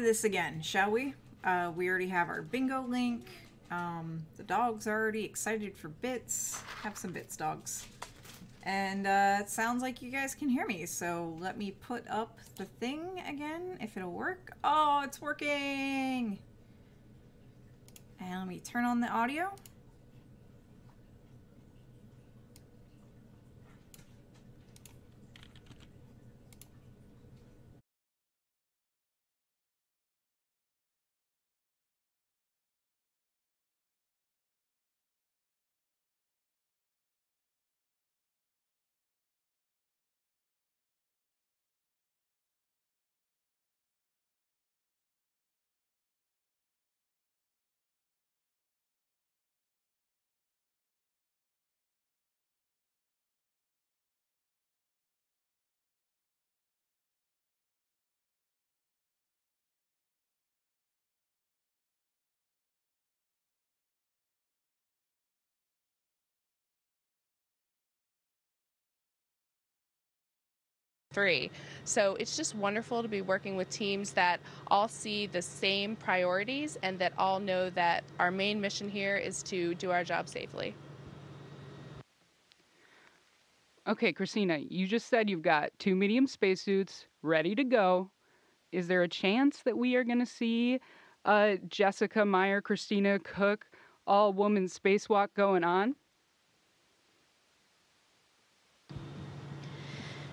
try this again, shall we? Uh, we already have our bingo link. Um, the dog's are already excited for bits. Have some bits, dogs. And uh, it sounds like you guys can hear me, so let me put up the thing again, if it'll work. Oh, it's working! And let me turn on the audio. Three. So it's just wonderful to be working with teams that all see the same priorities and that all know that our main mission here is to do our job safely. Okay, Christina, you just said you've got two medium spacesuits ready to go. Is there a chance that we are going to see a Jessica Meir, Christina Koch, all woman spacewalk going on?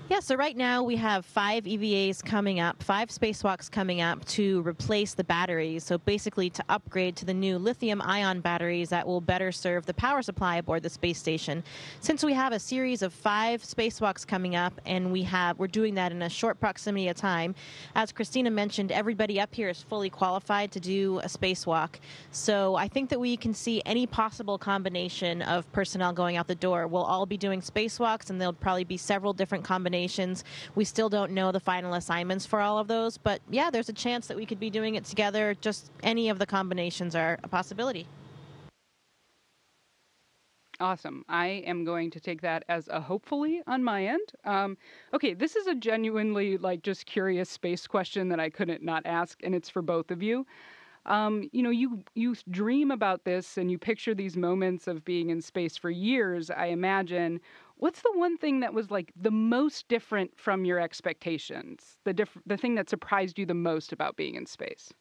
Yeah, so right now we have five EVAs coming up, five spacewalks coming up to replace the batteries. So basically to upgrade to the new lithium ion batteries that will better serve the power supply aboard the space station. Since we have a series of five spacewalks coming up and we have we're doing that in a short proximity of time, as Christina mentioned, everybody up here is fully qualified to do a spacewalk. So I think that we can see any possible combination of personnel going out the door. We'll all be doing spacewalks and there'll probably be several different combinations combinations. We still don't know the final assignments for all of those, but yeah, there's a chance that we could be doing it together. Just any of the combinations are a possibility. Awesome. I am going to take that as a hopefully on my end. Um, okay, this is a genuinely like just curious space question that I couldn't not ask, and it's for both of you. Um, you know, you you dream about this and you picture these moments of being in space for years. I imagine. What's the one thing that was like the most different from your expectations? The diff- the thing that surprised you the most about being in space?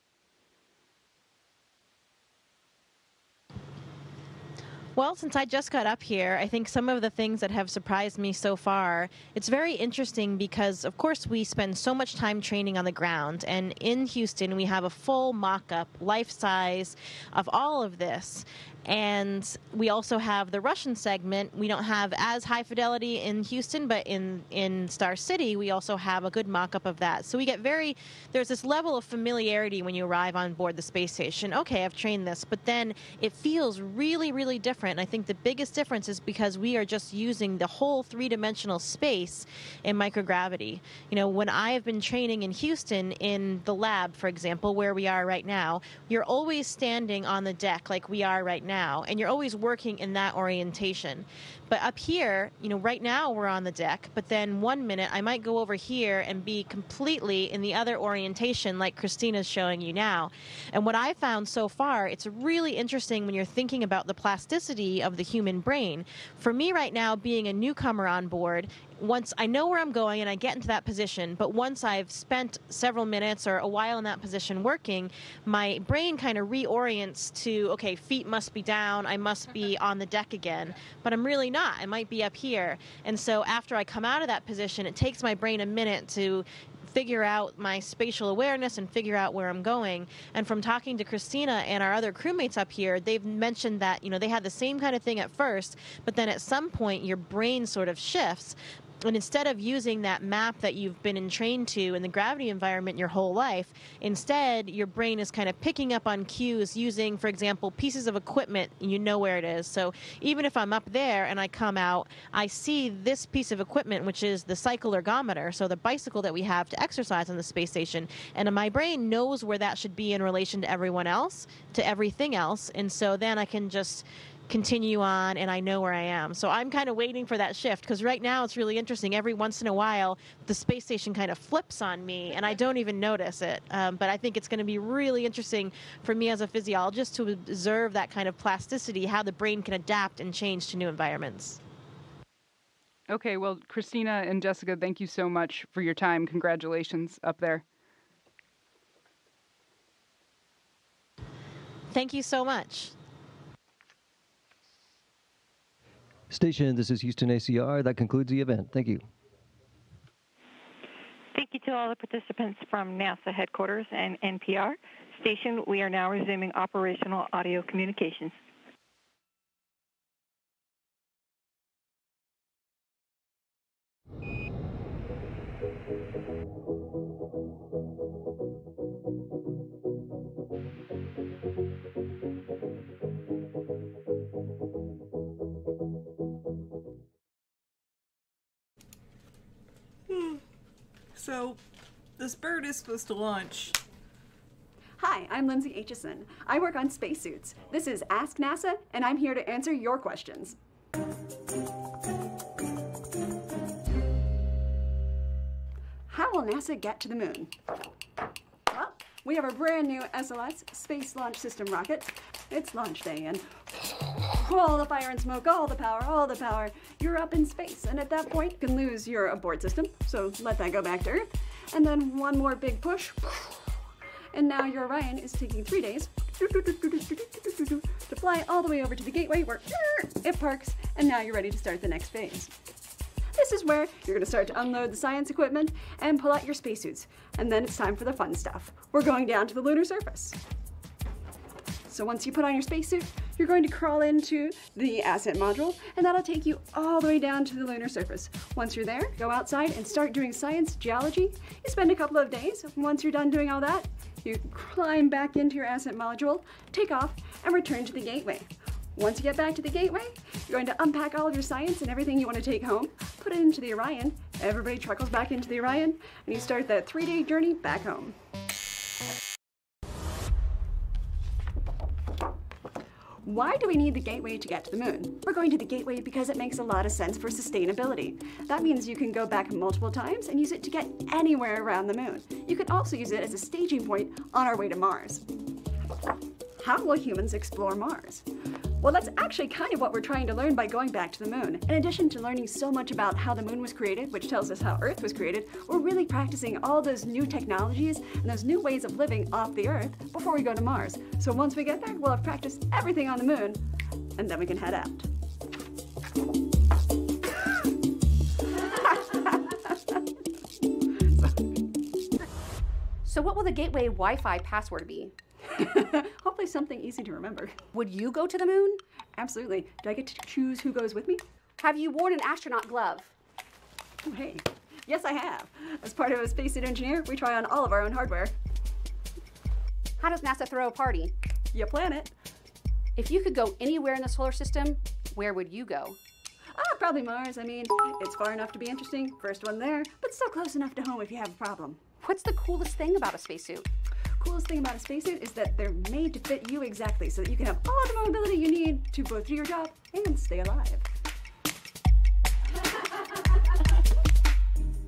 Well, since I just got up here, I think some of the things that have surprised me so far, it's very interesting because, of course, we spend so much time training on the ground. And in Houston, we have a full mock up, life size of all of this. And we also have the Russian segment. We don't have as high fidelity in Houston, but in, in Star City, we also have a good mock up of that. So we get very, there's this level of familiarity when you arrive on board the space station. Okay, I've trained this, but then it feels really, really different. And I think the biggest difference is because we are just using the whole three dimensional space in microgravity. You know, when I have been training in Houston in the lab, for example, where we are right now, you're always standing on the deck like we are right now now, and you're always working in that orientation. But up here, you know, right now we're on the deck, but then one minute I might go over here and be completely in the other orientation like Christina's showing you now. And what I found so far, it's really interesting when you're thinking about the plasticity of the human brain. For me right now, being a newcomer on board, once I know where I'm going and I get into that position, but once I've spent several minutes or a while in that position working, my brain kind of reorients to, okay, feet must be down, I must be mm-hmm. on the deck again. But I'm really not. I might be up here. And so after I come out of that position, it takes my brain a minute to figure out my spatial awareness and figure out where I'm going. And from talking to Christina and our other crewmates up here, they've mentioned that, you know, they had the same kind of thing at first, but then at some point your brain sort of shifts and instead of using that map that you've been entrained to in the gravity environment your whole life, instead your brain is kind of picking up on cues using, for example, pieces of equipment you know where it is. So even if I'm up there and I come out, I see this piece of equipment, which is the cycle ergometer, so the bicycle that we have to exercise on the space station. And my brain knows where that should be in relation to everyone else, to everything else. And so then I can just continue on and I know where I am. So I'm kind of waiting for that shift because right now it's really interesting. Every once in a while, the space station kind of flips on me and I don't even notice it. Um, but I think it's going to be really interesting for me as a physiologist to observe that kind of plasticity, how the brain can adapt and change to new environments. Okay, well, Christina and Jessica, thank you so much for your time. Congratulations up there. Thank you so much. Station, this is Houston ACR. That concludes the event. Thank you. Thank you to all the participants from NASA headquarters and NPR. Station, we are now resuming operational audio communications. So, this bird is supposed to launch. Hi, I'm Lindsay Aitchison. I work on spacesuits. This is Ask NASA, and I'm here to answer your questions. How will NASA get to the moon? Well, we have a brand new SLS, Space Launch System rocket. It's launch day, and all the fire and smoke, all the power, all the power. You're up in space, and at that point, you can lose your abort system, so let that go back to Earth. And then one more big push, and now your Orion is taking three days to fly all the way over to the gateway where it parks, and now you're ready to start the next phase. This is where you're going to start to unload the science equipment and pull out your spacesuits. And then it's time for the fun stuff. We're going down to the lunar surface. So once you put on your spacesuit, you're going to crawl into the ascent module, and that'll take you all the way down to the lunar surface. Once you're there, go outside and start doing science geology. You spend a couple of days. Once you're done doing all that, you climb back into your ascent module, take off, and return to the gateway. Once you get back to the gateway, you're going to unpack all of your science and everything you want to take home, put it into the Orion. Everybody truckles back into the Orion, and you start that three day journey back home. Why do we need the gateway to get to the moon? We're going to the gateway because it makes a lot of sense for sustainability. That means you can go back multiple times and use it to get anywhere around the moon. You can also use it as a staging point on our way to Mars. How will humans explore Mars? Well, that's actually kind of what we're trying to learn by going back to the moon. In addition to learning so much about how the moon was created, which tells us how Earth was created, we're really practicing all those new technologies and those new ways of living off the Earth before we go to Mars. So once we get there, we'll have practiced everything on the moon, and then we can head out. So, what will the gateway Wi Fi password be? Hopefully, something easy to remember. Would you go to the moon? Absolutely. Do I get to choose who goes with me? Have you worn an astronaut glove? Oh, hey. Yes, I have. As part of a spacesuit engineer, we try on all of our own hardware. How does NASA throw a party? You plan it. If you could go anywhere in the solar system, where would you go? Ah, probably Mars. I mean, it's far enough to be interesting. First one there, but still close enough to home if you have a problem. What's the coolest thing about a spacesuit? The coolest thing about a spacesuit is that they're made to fit you exactly so that you can have all the mobility you need to both do your job and stay alive.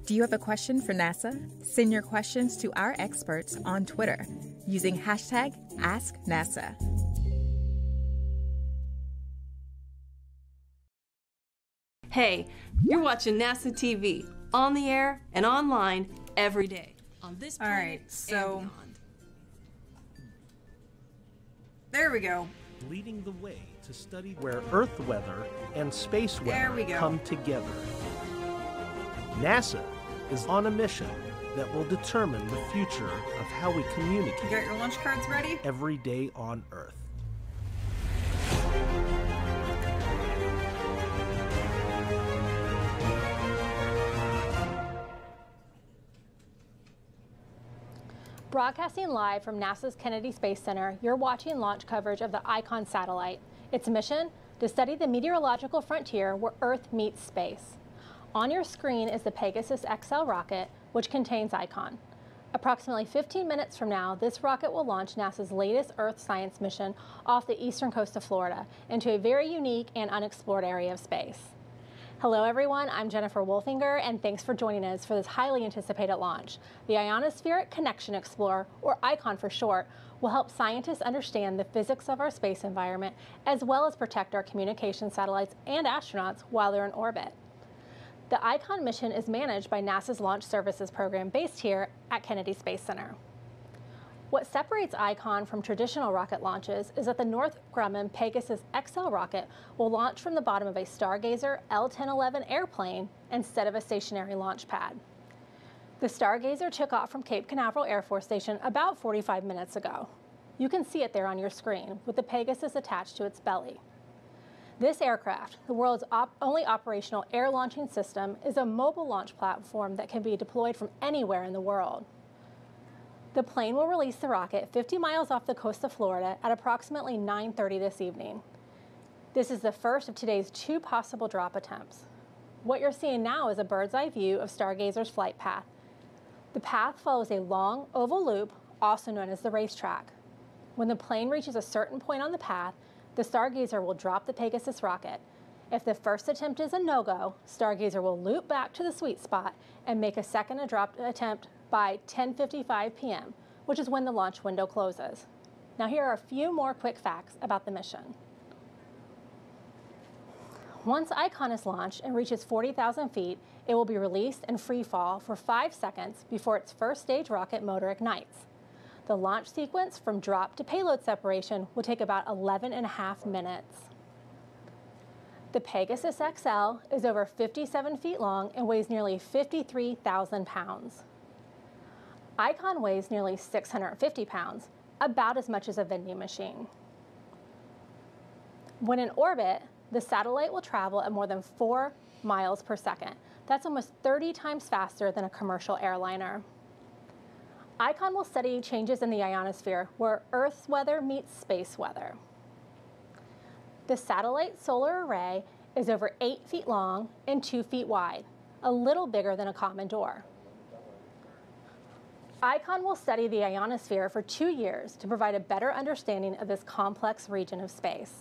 Do you have a question for NASA? Send your questions to our experts on Twitter using hashtag AskNASA. Hey, you're watching NASA TV on the air and online every day on this All right, so there we go. Leading the way to study where Earth weather and space weather we come together. NASA is on a mission that will determine the future of how we communicate. You got your lunch cards ready? every day on Earth. Broadcasting live from NASA's Kennedy Space Center, you're watching launch coverage of the ICON satellite. Its mission? To study the meteorological frontier where Earth meets space. On your screen is the Pegasus XL rocket, which contains ICON. Approximately 15 minutes from now, this rocket will launch NASA's latest Earth science mission off the eastern coast of Florida into a very unique and unexplored area of space. Hello, everyone. I'm Jennifer Wolfinger, and thanks for joining us for this highly anticipated launch. The Ionospheric Connection Explorer, or ICON for short, will help scientists understand the physics of our space environment as well as protect our communication satellites and astronauts while they're in orbit. The ICON mission is managed by NASA's Launch Services Program based here at Kennedy Space Center. What separates ICON from traditional rocket launches is that the Northrop Grumman Pegasus XL rocket will launch from the bottom of a Stargazer L-1011 airplane instead of a stationary launch pad. The Stargazer took off from Cape Canaveral Air Force Station about 45 minutes ago. You can see it there on your screen with the Pegasus attached to its belly. This aircraft, the world's op only operational air launching system, is a mobile launch platform that can be deployed from anywhere in the world. The plane will release the rocket 50 miles off the coast of Florida at approximately 9.30 this evening. This is the first of today's two possible drop attempts. What you're seeing now is a bird's eye view of Stargazer's flight path. The path follows a long oval loop, also known as the racetrack. When the plane reaches a certain point on the path, the Stargazer will drop the Pegasus rocket. If the first attempt is a no-go, Stargazer will loop back to the sweet spot and make a second drop attempt by 10.55 p.m., which is when the launch window closes. Now here are a few more quick facts about the mission. Once ICON is launched and reaches 40,000 feet, it will be released in free fall for five seconds before its first stage rocket motor ignites. The launch sequence from drop to payload separation will take about 11 and a half minutes. The Pegasus XL is over 57 feet long and weighs nearly 53,000 pounds. Icon weighs nearly 650 pounds, about as much as a vending machine. When in orbit, the satellite will travel at more than 4 miles per second. That's almost 30 times faster than a commercial airliner. ICON will study changes in the ionosphere where Earth's weather meets space weather. The satellite solar array is over 8 feet long and 2 feet wide, a little bigger than a common door. ICON will study the ionosphere for two years to provide a better understanding of this complex region of space.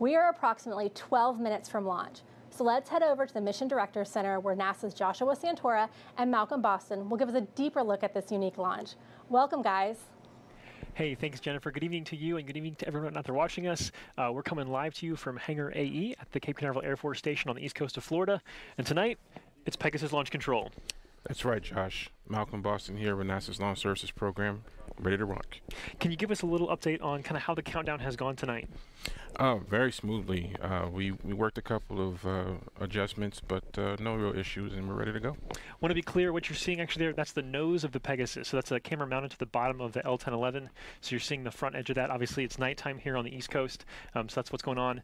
We are approximately 12 minutes from launch, so let's head over to the Mission Director Center where NASA's Joshua Santora and Malcolm Boston will give us a deeper look at this unique launch. Welcome, guys. Hey, thanks, Jennifer. Good evening to you and good evening to everyone out there watching us. Uh, we're coming live to you from Hangar AE at the Cape Canaveral Air Force Station on the east coast of Florida. And tonight, it's Pegasus Launch Control. That's right, Josh. Malcolm Boston here with NASA's Launch Services Program, ready to rock. Can you give us a little update on kind of how the countdown has gone tonight? Uh, very smoothly. Uh, we, we worked a couple of uh, adjustments, but uh, no real issues, and we're ready to go. Want to be clear, what you're seeing actually there, that's the nose of the Pegasus. So that's a camera mounted to the bottom of the L1011. So you're seeing the front edge of that. Obviously, it's nighttime here on the East Coast, um, so that's what's going on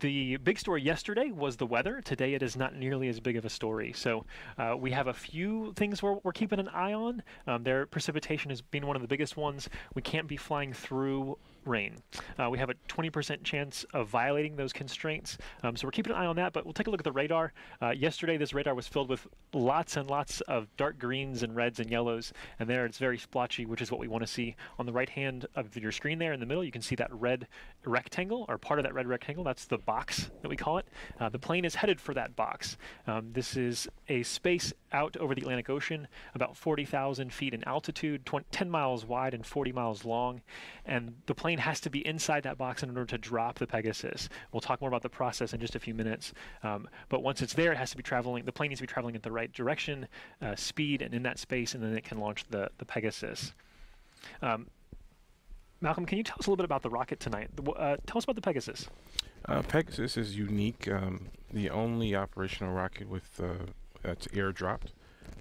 the big story yesterday was the weather. Today it is not nearly as big of a story. So uh, we have a few things we're, we're keeping an eye on. Um, their precipitation has been one of the biggest ones. We can't be flying through rain. Uh, we have a 20% chance of violating those constraints. Um, so we're keeping an eye on that, but we'll take a look at the radar. Uh, yesterday, this radar was filled with lots and lots of dark greens and reds and yellows, and there it's very splotchy, which is what we want to see. On the right hand of your screen there in the middle, you can see that red rectangle, or part of that red rectangle. That's the box that we call it. Uh, the plane is headed for that box. Um, this is a space out over the Atlantic Ocean, about 40,000 feet in altitude, 20, 10 miles wide and 40 miles long, and the plane has to be inside that box in order to drop the Pegasus. We'll talk more about the process in just a few minutes. Um, but once it's there, it has to be traveling, the plane needs to be traveling at the right direction, uh, speed, and in that space, and then it can launch the, the Pegasus. Um, Malcolm, can you tell us a little bit about the rocket tonight? Uh, tell us about the Pegasus. Uh, Pegasus is unique, um, the only operational rocket with uh, that's air dropped.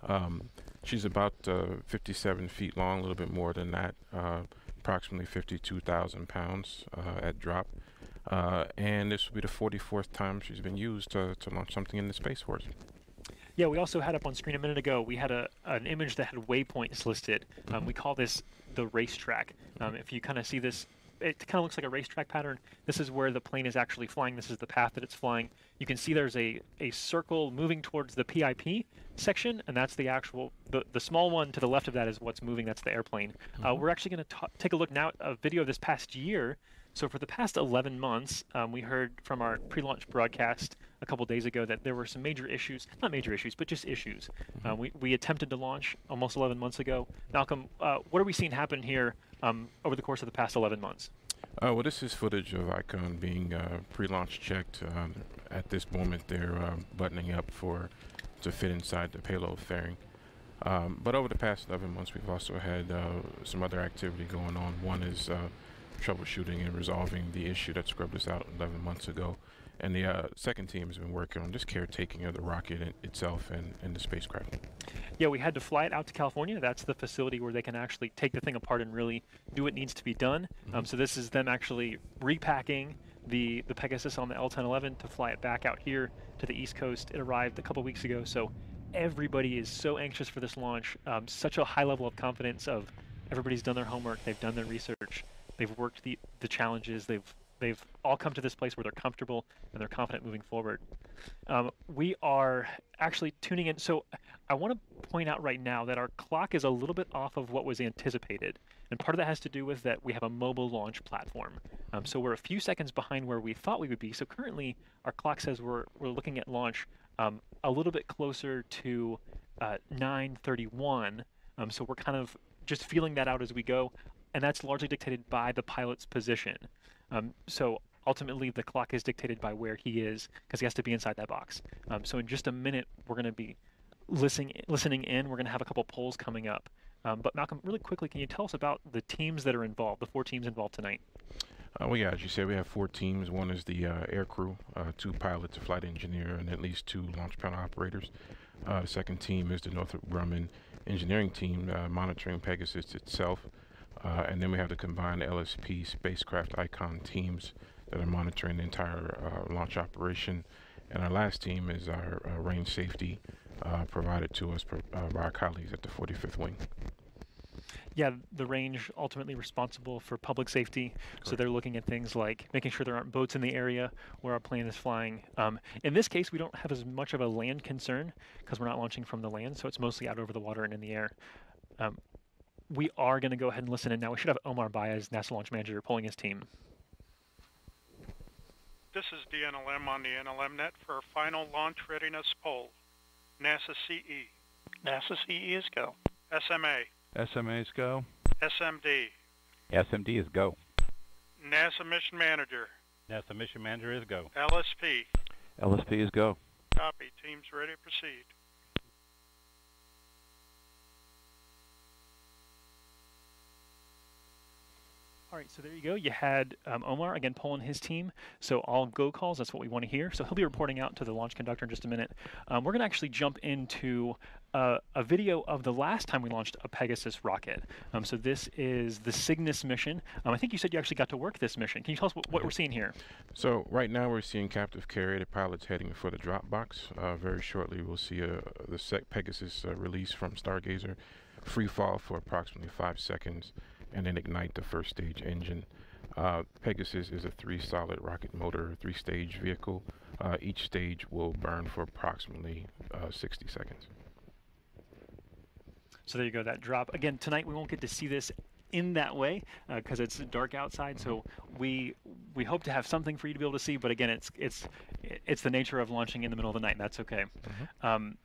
Um, she's about uh, 57 feet long, a little bit more than that. Uh, approximately 52,000 pounds uh, at drop. Uh, and this will be the 44th time she's been used to, to launch something in the Space Force. Yeah, we also had up on screen a minute ago, we had a, an image that had waypoints listed. Um. We call this the racetrack. Um, if you kind of see this it kind of looks like a racetrack pattern. This is where the plane is actually flying. This is the path that it's flying. You can see there's a, a circle moving towards the PIP section, and that's the actual, the, the small one to the left of that is what's moving. That's the airplane. Uh, Mhm. we're actually going to take a look now at a video of this past year. So for the past 11 months, um, we heard from our pre-launch broadcast a couple days ago that there were some major issues, not major issues, but just issues. Uh, we, we attempted to launch almost 11 months ago. Malcolm, uh, what are we seeing happen here um, over the course of the past 11 months? Uh, well, this is footage of Icon being uh, pre-launch checked. Um, at this moment, they're uh, buttoning up for to fit inside the payload fairing. Um, but over the past 11 months, we've also had uh, some other activity going on. One is uh, troubleshooting and resolving the issue that scrubbed us out 11 months ago. And the uh, second team has been working on just caretaking of the rocket in itself and, and the spacecraft. Yeah, we had to fly it out to California. That's the facility where they can actually take the thing apart and really do what needs to be done. Um, so this is them actually repacking the the Pegasus on the L1011 to fly it back out here to the East Coast. It arrived a couple weeks ago, so everybody is so anxious for this launch. Um, such a high level of confidence of everybody's done their homework, they've done their research, they've worked the the challenges, they've they've all come to this place where they're comfortable and they're confident moving forward. Um, we are actually tuning in. So I want to point out right now that our clock is a little bit off of what was anticipated. And part of that has to do with that we have a mobile launch platform. Um, so we're a few seconds behind where we thought we would be. So currently our clock says we're, we're looking at launch um, a little bit closer to uh, 931. Um, so we're kind of just feeling that out as we go. And that's largely dictated by the pilot's position. Um, so ultimately, the clock is dictated by where he is because he has to be inside that box. Um, so in just a minute, we're going to be listening listening in. We're going to have a couple polls coming up. Um, but Malcolm, really quickly, can you tell us about the teams that are involved, the four teams involved tonight? Uh, yeah, as you said, we have four teams. One is the uh, air crew, uh, two pilots, a flight engineer, and at least two launch panel operators. Uh, the second team is the Northrop Grumman engineering team uh, monitoring Pegasus itself. Uh, and then we have the combined LSP spacecraft icon teams that are monitoring the entire uh, launch operation. And our last team is our uh, range safety uh, provided to us per, uh, by our colleagues at the 45th Wing. Yeah, the range ultimately responsible for public safety. So they're looking at things like making sure there aren't boats in the area where our plane is flying. Um, in this case, we don't have as much of a land concern because we're not launching from the land, so it's mostly out over the water and in the air. Um, we are going to go ahead and listen in now. We should have Omar Baez, NASA launch manager, pulling his team. This is DNLM on the NLM net for final launch readiness poll. NASA CE. NASA CE is go. SMA. SMA is go. SMD. SMD is go. NASA mission manager. NASA mission manager is go. LSP. LSP is go. Copy. Teams ready to proceed. All right, so there you go. You had um, Omar again pulling his team. So all go calls, that's what we want to hear. So he'll be reporting out to the launch conductor in just a minute. Um, we're going to actually jump into uh, a video of the last time we launched a Pegasus rocket. Um, so this is the Cygnus mission. Um, I think you said you actually got to work this mission. Can you tell us what, what we're seeing here? So right now we're seeing captive carrier. The pilot's heading for the drop box. Uh, very shortly we'll see uh, the Pegasus uh, release from Stargazer, free fall for approximately five seconds, and then ignite the first stage engine. Uh, Pegasus is a three solid rocket motor, three stage vehicle. Uh, each stage will burn for approximately uh, 60 seconds. So there you go, that drop. Again, tonight we won't get to see this in that way because it's dark outside. So we we hope to have something for you to be able to see. But again, it's it's it's the nature of launching in the middle of the night. And that's okay. Um,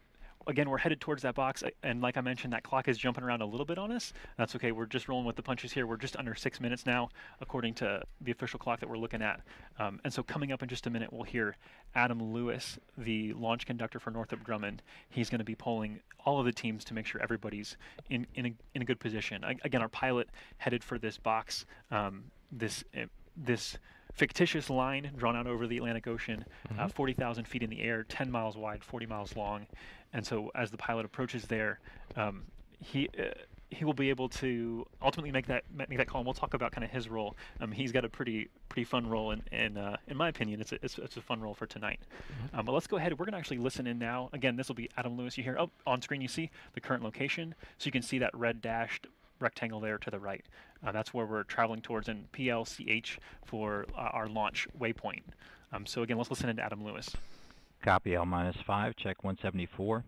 again, we're headed towards that box, and like I mentioned, that clock is jumping around a little bit on us. That's okay. We're just rolling with the punches here. We're just under six minutes now, according to the official clock that we're looking at. Um, and so, coming up in just a minute, we'll hear Adam Lewis, the launch conductor for Northrop Grumman. He's going to be polling all of the teams to make sure everybody's in in a, in a good position. I, again, our pilot headed for this box. Um, this uh, this fictitious line drawn out over the Atlantic Ocean, uh, 40,000 feet in the air, 10 miles wide, 40 miles long. And so, as the pilot approaches there, um, he uh, he will be able to ultimately make that make that call. And we'll talk about kind of his role. Um, he's got a pretty pretty fun role, and in, in, uh, in my opinion, it's a, it's, it's a fun role for tonight. Um, but let's go ahead. We're going to actually listen in now. Again, this will be Adam Lewis. You hear oh, on screen. You see the current location, so you can see that red dashed rectangle there to the right. Uh, that's where we're traveling towards in PLCH for uh, our launch waypoint. Um, so again, let's listen in to Adam Lewis. Copy L minus 5, check 174.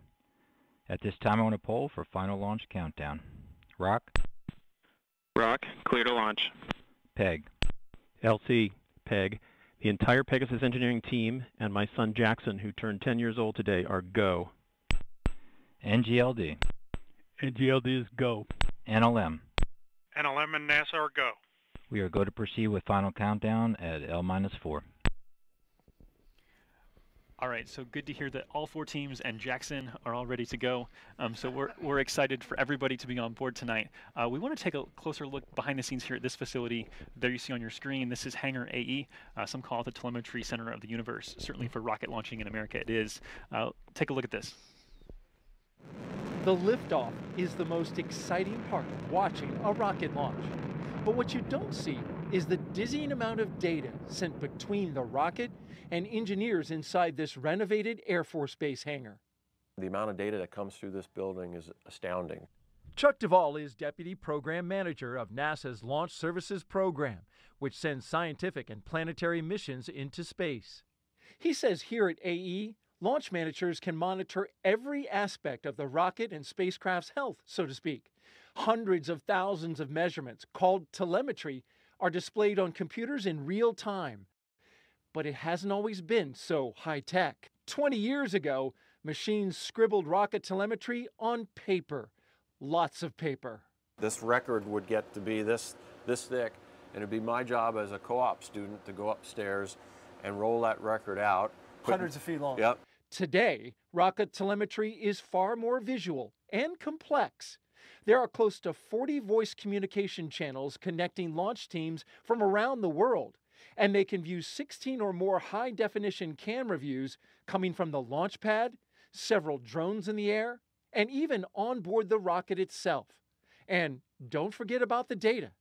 At this time, I want to poll for final launch countdown. Rock, Rock, clear to launch. Peg, LC, Peg. The entire Pegasus engineering team and my son Jackson, who turned 10 years old today, are go. NGLD, NGLD is go. NLM. NLM and NASA are go. We are go to proceed with final countdown at L minus 4. All right, so good to hear that all four teams and Jackson are all ready to go. Um, so we're, we're excited for everybody to be on board tonight. Uh, we want to take a closer look behind the scenes here at this facility. There you see on your screen, this is Hangar AE. Uh, some call it the telemetry center of the universe. Certainly for rocket launching in America, it is. Uh, take a look at this. The liftoff is the most exciting part of watching a rocket launch. But what you don't see is the dizzying amount of data sent between the rocket and engineers inside this renovated Air Force Base hangar. The amount of data that comes through this building is astounding. Chuck Dovale is Deputy Program Manager of NASA's Launch Services Program, which sends scientific and planetary missions into space. He says here at AE, launch managers can monitor every aspect of the rocket and spacecraft's health, so to speak. Hundreds of thousands of measurements, called telemetry, are displayed on computers in real time. But it hasn't always been so high tech. 20 years ago, machines scribbled rocket telemetry on paper. Lots of paper. This record would get to be this, this thick, and it'd be my job as a co-op student to go upstairs and roll that record out. Hundreds of feet long. Yep. Today, rocket telemetry is far more visual and complex. There are close to 40 voice communication channels connecting launch teams from around the world, and they can view 16 or more high definition camera views coming from the launch pad, several drones in the air, and even on board the rocket itself. And don't forget about the data.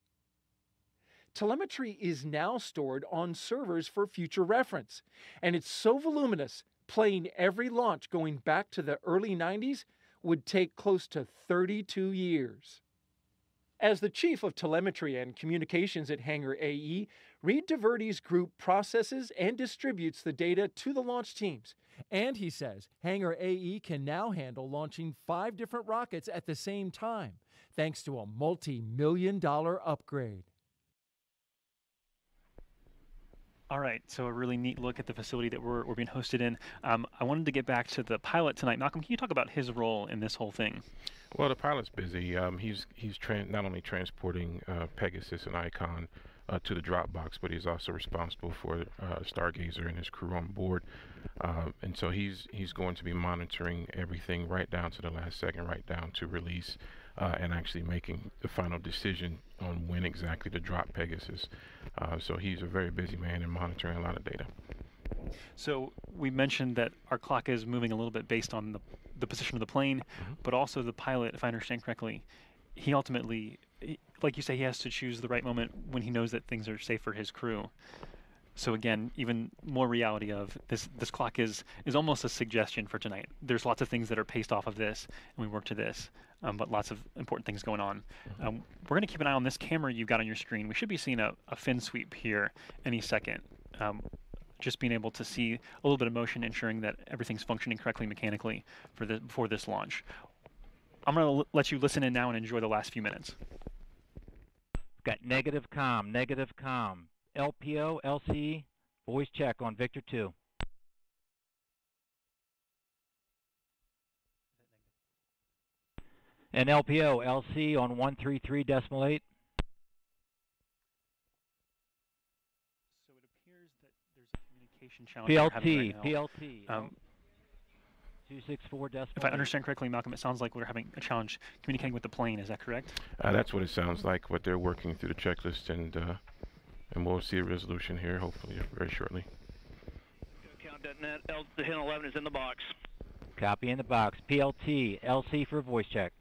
Telemetry is now stored on servers for future reference, and it's so voluminous, playing every launch going back to the early 90s would take close to 32 years. As the chief of telemetry and communications at Hangar AE, Reed DeVerdes Group processes and distributes the data to the launch teams. And he says Hangar AE can now handle launching five different rockets at the same time, thanks to a multi million dollar upgrade. All right, so a really neat look at the facility that we're, we're being hosted in. Um, I wanted to get back to the pilot tonight. Malcolm, can you talk about his role in this whole thing? Well, the pilot's busy. Um, he's he's not only transporting uh, Pegasus and Icon uh, to the drop box, but he's also responsible for uh, Stargazer and his crew on board. Uh, and so he's he's going to be monitoring everything right down to the last second, right down to release, uh, and actually making the final decision on when exactly to drop Pegasus. Uh, so he's a very busy man and monitoring a lot of data. So we mentioned that our clock is moving a little bit based on the, the position of the plane, but also the pilot, if I understand correctly, he ultimately, like you say, he has to choose the right moment when he knows that things are safe for his crew. So again, even more reality of this this clock is is almost a suggestion for tonight. There's lots of things that are paced off of this, and we work to this, um, but lots of important things going on. Um, we're going to keep an eye on this camera you've got on your screen. We should be seeing a, a fin sweep here any second. Um, just being able to see a little bit of motion, ensuring that everything's functioning correctly mechanically for the before this launch. I'm going to l- let you listen in now and enjoy the last few minutes. Got negative com, negative com. LPO, LC, voice check on Victor 2. And LPO, LC on 133 decimal 8. Communication challenge we're having PLT, right now. PLT. Um, 264 decimal if I understand correctly, Malcolm, it sounds like we're having a challenge communicating with the plane. Is that correct? Uh, that's what it sounds like. What they're working through the checklist, and uh, and we'll see a resolution here hopefully very shortly. Count.net, L, the HIN 11 is in the box. Copy in the box. PLT, LC for voice check.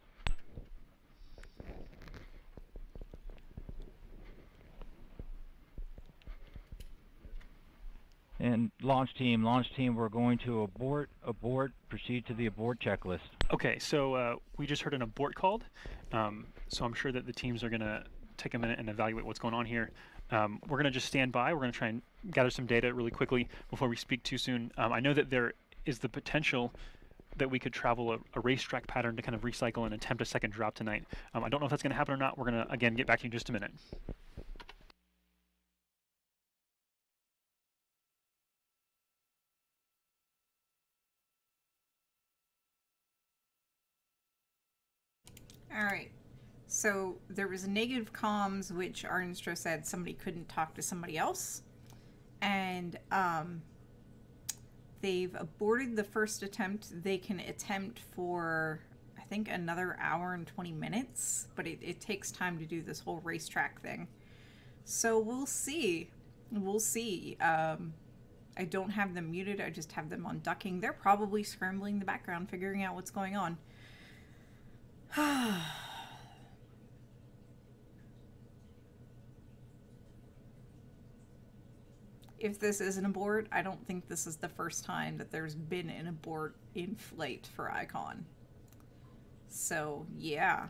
And launch team, launch team, we're going to abort, abort, proceed to the abort checklist. Okay, so uh, we just heard an abort called. Um, so I'm sure that the teams are going to take a minute and evaluate what's going on here. Um, we're going to just stand by. We're going to try and gather some data really quickly before we speak too soon. Um, I know that there is the potential that we could travel a, a, racetrack pattern to kind of recycle and attempt a second drop tonight. Um, I don't know if that's going to happen or not. We're going to, again, get back to you in just a minute. All right. So there was negative comms, which Arnstro said somebody couldn't talk to somebody else. And um, they've aborted the first attempt. They can attempt for, I think, another hour and 20 minutes, but it, it takes time to do this whole racetrack thing. So we'll see. We'll see. Um, I don't have them muted, I just have them on ducking. They're probably scrambling the background, figuring out what's going on. if this is an abort, I don't think this is the first time that there's been an abort in flight for Icon. So, yeah.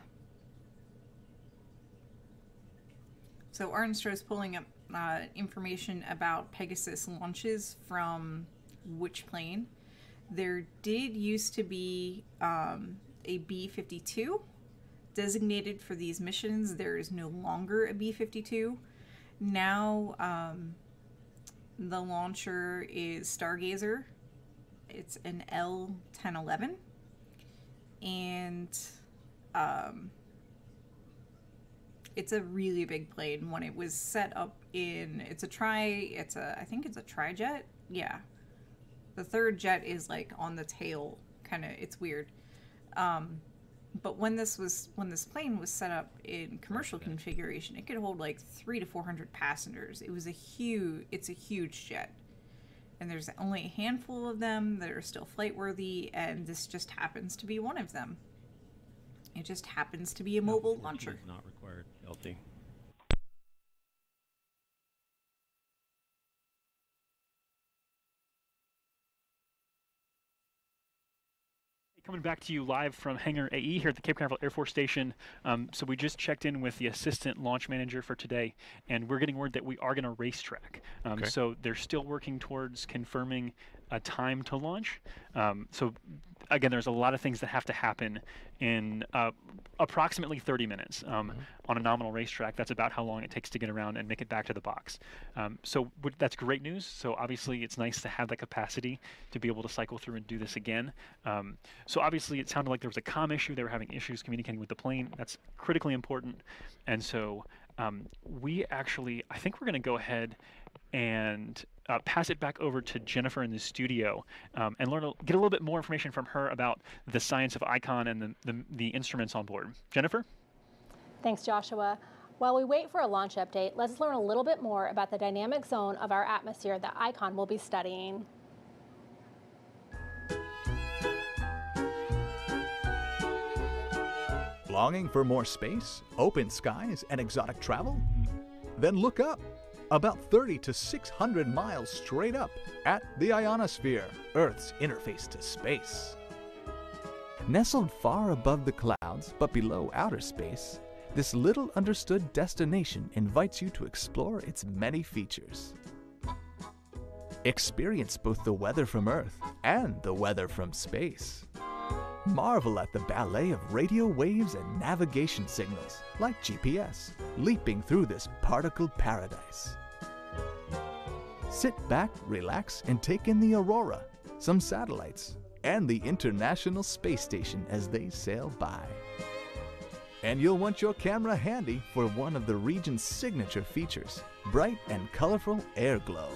So Arnstro's pulling up uh, information about Pegasus launches from which plane. There did used to be um, a B 52 designated for these missions. There is no longer a B 52. Now, um, the launcher is Stargazer. It's an L 1011. And um, it's a really big plane. When it was set up in, it's a tri, it's a, I think it's a tri-jet. Yeah. The third jet is like on the tail, kind of, it's weird. Um, but when this was when this plane was set up in commercial configuration, it could hold like three to four hundred passengers. It was a huge. It's a huge jet, and there's only a handful of them that are still flight worthy, and this just happens to be one of them. It just happens to be a mobile launcher. Not required. LT. Coming back to you live from Hangar AE here at the Cape Canaveral Air Force Station. Um, so we just checked in with the assistant launch manager for today, and we're getting word that we are going to racetrack. Um, Okay. So they're still working towards confirming a time to launch. Um, so again, there's a lot of things that have to happen in uh, approximately 30 minutes um, on a nominal racetrack. That's about how long it takes to get around and make it back to the box. Um, so that's great news. So obviously, it's nice to have the capacity to be able to cycle through and do this again. Um, so obviously, it sounded like there was a com issue. They were having issues communicating with the plane. That's critically important. And so um, we actually, I think we're going to go ahead and uh, pass it back over to Jennifer in the studio um, and learn a, get a little bit more information from her about the science of Icon and the, the, the instruments on board. Jennifer? Thanks, Joshua. While we wait for a launch update, let's learn a little bit more about the dynamic zone of our atmosphere that ICON will be studying. Longing for more space, open skies, and exotic travel? Then look up. About 30 to 600 miles straight up at the ionosphere, Earth's interface to space. Nestled far above the clouds but below outer space, this little understood destination invites you to explore its many features. Experience both the weather from Earth and the weather from space. Marvel at the ballet of radio waves and navigation signals, like GPS, leaping through this particle paradise. Sit back, relax, and take in the aurora, some satellites, and the International Space Station as they sail by. And you'll want your camera handy for one of the region's signature features bright and colorful air glow.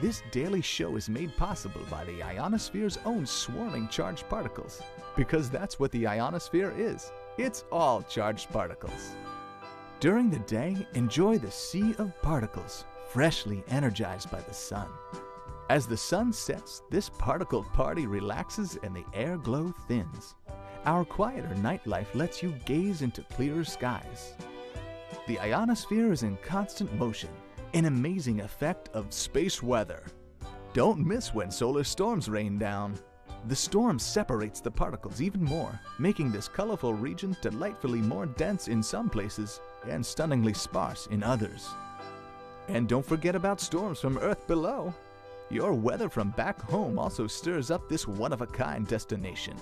This daily show is made possible by the ionosphere's own swirling charged particles, because that's what the ionosphere is. It's all charged particles. During the day, enjoy the sea of particles, freshly energized by the sun. As the sun sets, this particle party relaxes and the air glow thins. Our quieter nightlife lets you gaze into clearer skies. The ionosphere is in constant motion, an amazing effect of space weather. Don't miss when solar storms rain down. The storm separates the particles even more, making this colorful region delightfully more dense in some places and stunningly sparse in others. And don't forget about storms from Earth below. Your weather from back home also stirs up this one of a kind destination.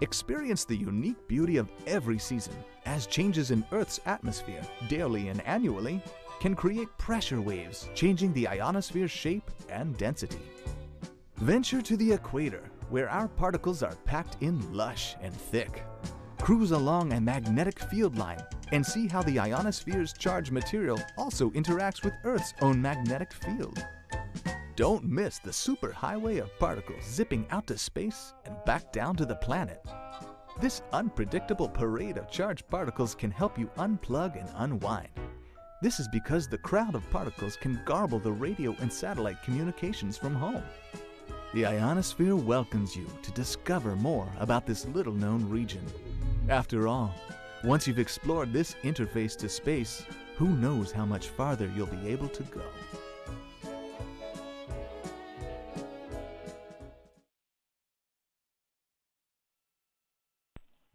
Experience the unique beauty of every season as changes in Earth's atmosphere, daily and annually, can create pressure waves, changing the ionosphere's shape and density. Venture to the equator, where our particles are packed in lush and thick. Cruise along a magnetic field line and see how the ionosphere's charged material also interacts with Earth's own magnetic field. Don't miss the superhighway of particles zipping out to space and back down to the planet. This unpredictable parade of charged particles can help you unplug and unwind. This is because the crowd of particles can garble the radio and satellite communications from home. The ionosphere welcomes you to discover more about this little known region. After all, once you've explored this interface to space, who knows how much farther you'll be able to go.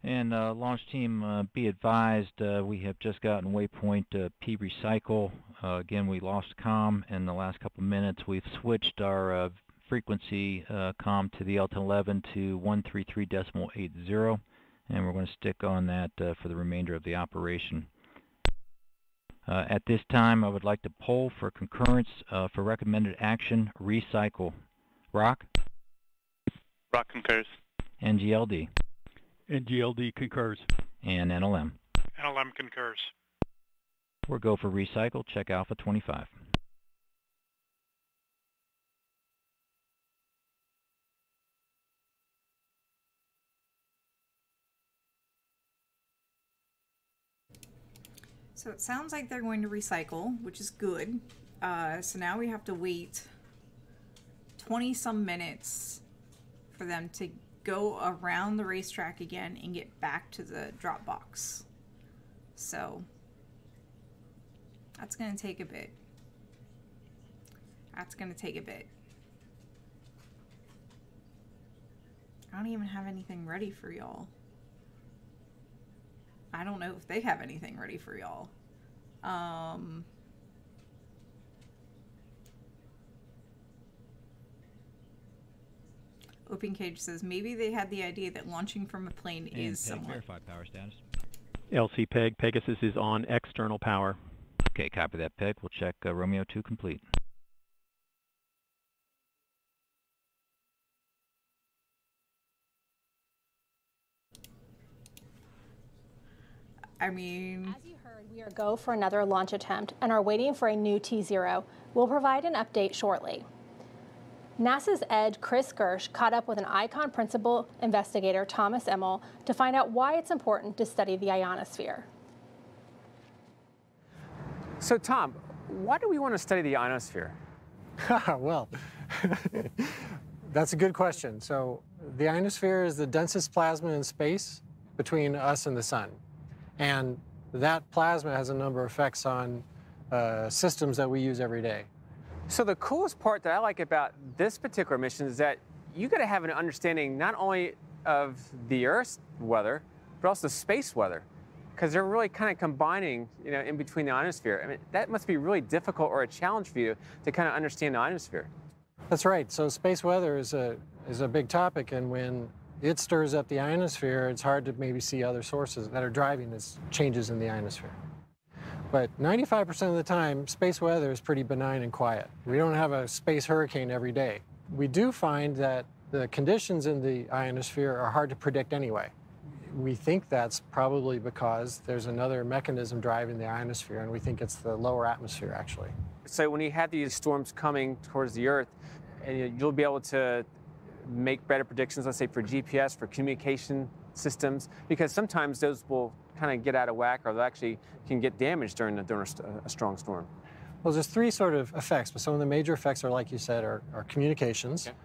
And uh, launch team, uh, be advised, uh, we have just gotten waypoint uh, P recycle. Uh, again, we lost COM in the last couple minutes. We've switched our uh, frequency COM to the L11 to 133.80, and we're going to stick on that uh, for the remainder of the operation. Uh, at this time, I would like to poll for concurrence uh, for recommended action, recycle. Rock? Rock concurs. NGLD? NGLD concurs. And NLM. NLM concurs. We'll go for recycle, check Alpha 25. So it sounds like they're going to recycle, which is good. Uh, so now we have to wait 20 some minutes for them to go around the racetrack again and get back to the drop box. So that's going to take a bit. That's going to take a bit. I don't even have anything ready for y'all. I don't know if they have anything ready for y'all. Um, Open Cage says maybe they had the idea that launching from a plane and is somewhere. verified power status. LC Peg, Pegasus is on external power. Okay, copy that, Peg. We'll check uh, Romeo 2 complete. I mean, As you heard, we are go for another launch attempt and are waiting for a new T0. We'll provide an update shortly. NASA's Ed Chris Giersch caught up with an ICON principal investigator, Thomas Immel, to find out why it's important to study the ionosphere. So, Tom, why do we want to study the ionosphere? well, that's a good question. So, the ionosphere is the densest plasma in space between us and the sun. And that plasma has a number of effects on uh, systems that we use every day. So the coolest part that I like about this particular mission is that you got to have an understanding not only of the Earth's weather, but also space weather, because they're really kind of combining, you know, in between the ionosphere. I mean, that must be really difficult or a challenge for you to kind of understand the ionosphere. That's right. So space weather is a is a big topic, and when it stirs up the ionosphere, it's hard to maybe see other sources that are driving these changes in the ionosphere. But 95% of the time, space weather is pretty benign and quiet. We don't have a space hurricane every day. We do find that the conditions in the ionosphere are hard to predict anyway. We think that's probably because there's another mechanism driving the ionosphere, and we think it's the lower atmosphere actually. So when you have these storms coming towards the Earth, and you'll be able to make better predictions, let's say for GPS, for communication systems, because sometimes those will kind of get out of whack or they actually can get damaged during, the, during a, a, strong storm? Well, there's three sort of effects, but some of the major effects are, like you said, are, are communications. Okay.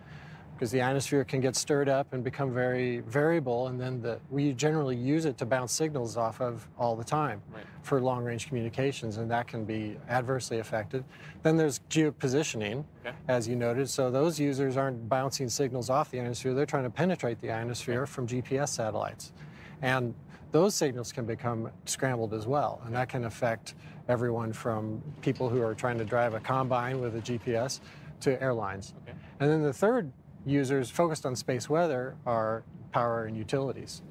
Because the ionosphere can get stirred up and become very variable, and then the, we generally use it to bounce signals off of all the time Right. for long-range communications, and that can be adversely affected. Then there's geopositioning, Okay. as you noted. So those users aren't bouncing signals off the ionosphere; they're trying to penetrate the ionosphere from GPS satellites, and those signals can become scrambled as well, and that can affect everyone from people who are trying to drive a combine with a GPS to airlines. Okay. And then the third users focused on space weather are power and utilities.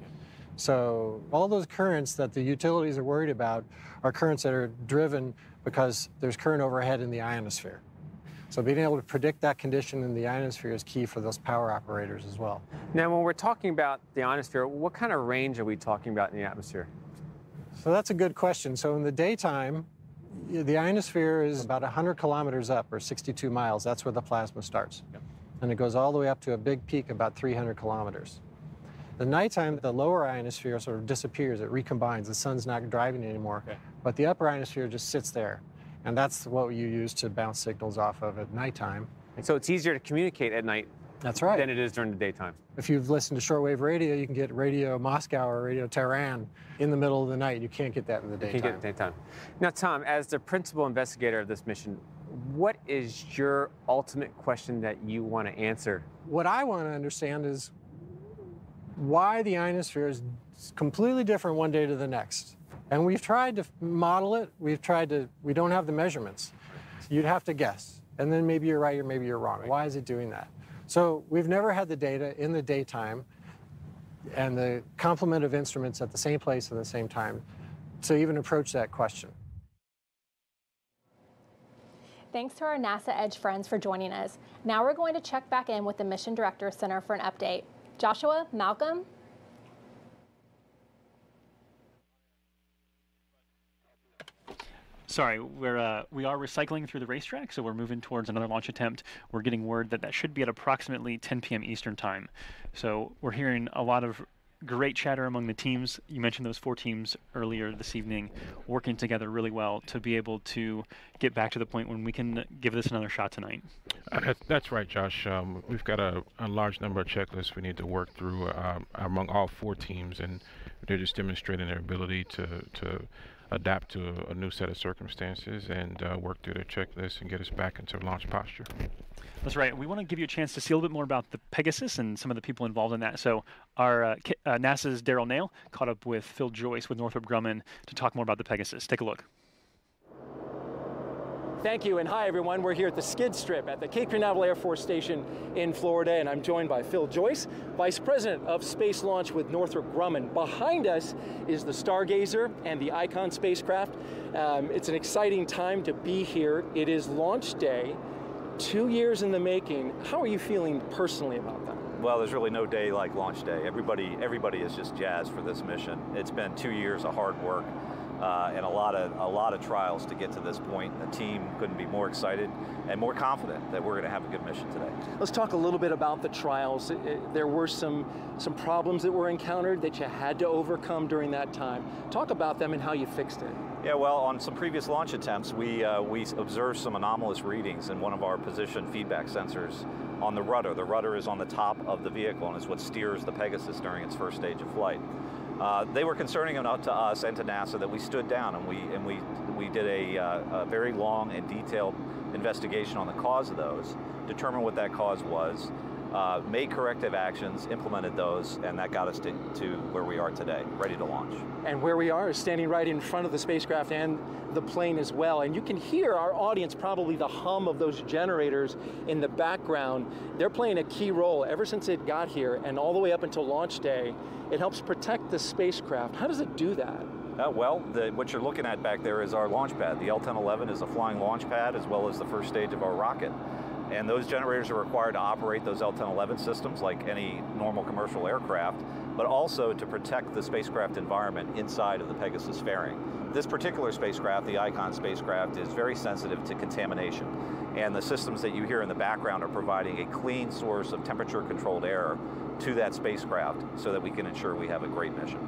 So all those currents that the utilities are worried about are currents that are driven because there's current overhead in the ionosphere. So being able to predict that condition in the ionosphere is key for those power operators as well. Now, when we're talking about the ionosphere, what kind of range are we talking about in the atmosphere? So that's a good question. So in the daytime, the ionosphere is about 100 kilometers up or 62 miles. That's where the plasma starts. And it goes all the way up to a big peak about 300 kilometers. The nighttime, the lower ionosphere sort of disappears. It recombines. The sun's not driving anymore. But the upper ionosphere just sits there. And that's what you use to bounce signals off of at nighttime. And so it's easier to communicate at night That's right. than it is during the daytime. If you've listened to shortwave radio, you can get radio Moscow or radio Tehran in the middle of the night. You can't get that in the You daytime. can get it daytime. Now, Tom, as the principal investigator of this mission, what is your ultimate question that you want to answer? What I want to understand is why the ionosphere is completely different one day to the next. And we've tried to model it. We've tried to, we don't have the measurements. You'd have to guess. And then maybe you're right or maybe you're wrong. Why is it doing that? So we've never had the data in the daytime and the complement of instruments at the same place at the same time to even approach that question. Thanks to our NASA Edge friends for joining us. Now we're going to check back in with the Mission Director Center for an update. Joshua, Malcolm, Sorry, we're uh, we are recycling through the racetrack, so we're moving towards another launch attempt. We're getting word that that should be at approximately 10 p.m. Eastern time. So we're hearing a lot of great chatter among the teams. You mentioned those four teams earlier this evening, working together really well to be able to get back to the point when we can give this another shot tonight. Uh, that's right, Josh. Um, we've got a, a large number of checklists we need to work through um, among all four teams, and they're just demonstrating their ability to, to adapt to a new set of circumstances and uh, work through the checklist and get us back into launch posture. That's right. We want to give you a chance to see a little bit more about the Pegasus and some of the people involved in that. So, our uh, uh, NASA's Derrol Nail caught up with Phil Joyce with Northrop Grumman to talk more about the Pegasus. Take a look. Thank you, and hi everyone. We're here at the skid strip at the Cape Canaveral Air Force Station in Florida, and I'm joined by Phil Joyce, Vice President of Space Launch with Northrop Grumman. Behind us is the Stargazer and the Icon spacecraft. Um, it's an exciting time to be here. It is launch day, two years in the making. How are you feeling personally about that? Well, there's really no day like launch day. Everybody, everybody is just jazzed for this mission. It's been two years of hard work uh, and a lot of a lot of trials to get to this point. The team couldn't be more excited and more confident that we're going to have a good mission today. Let's talk a little bit about the trials. It- it- there were some some problems that were encountered that you had to overcome during that time. Talk about them and how you fixed it. Yeah, well, on some previous launch attempts, we uh, we observed some anomalous readings in one of our position feedback sensors on the rudder. The rudder is on the top of the vehicle and is what steers the Pegasus during its first stage of flight. Uh, they were concerning enough to us and to NASA that we stood down and we and we we did a, uh, a very long and detailed investigation on the cause of those, determined what that cause was, uh, made corrective actions, implemented those, and that got us to, to where we are today, ready to launch. And where we are is standing right in front of the spacecraft and the plane as well. And you can hear our audience probably the hum of those generators in the background. They're playing a key role ever since it got here and all the way up until launch day. It helps protect the spacecraft. How does it do that? Uh, well, the, what you're looking at back there is our launch pad. The L-1011 is a flying launch pad as well as the first stage of our rocket. And those generators are required to operate those L-1011 systems like any normal commercial aircraft, but also to protect the spacecraft environment inside of the Pegasus fairing. This particular spacecraft, the Icon spacecraft, is very sensitive to contamination. And the systems that you hear in the background are providing a clean source of temperature-controlled air to that spacecraft so that we can ensure we have a great mission.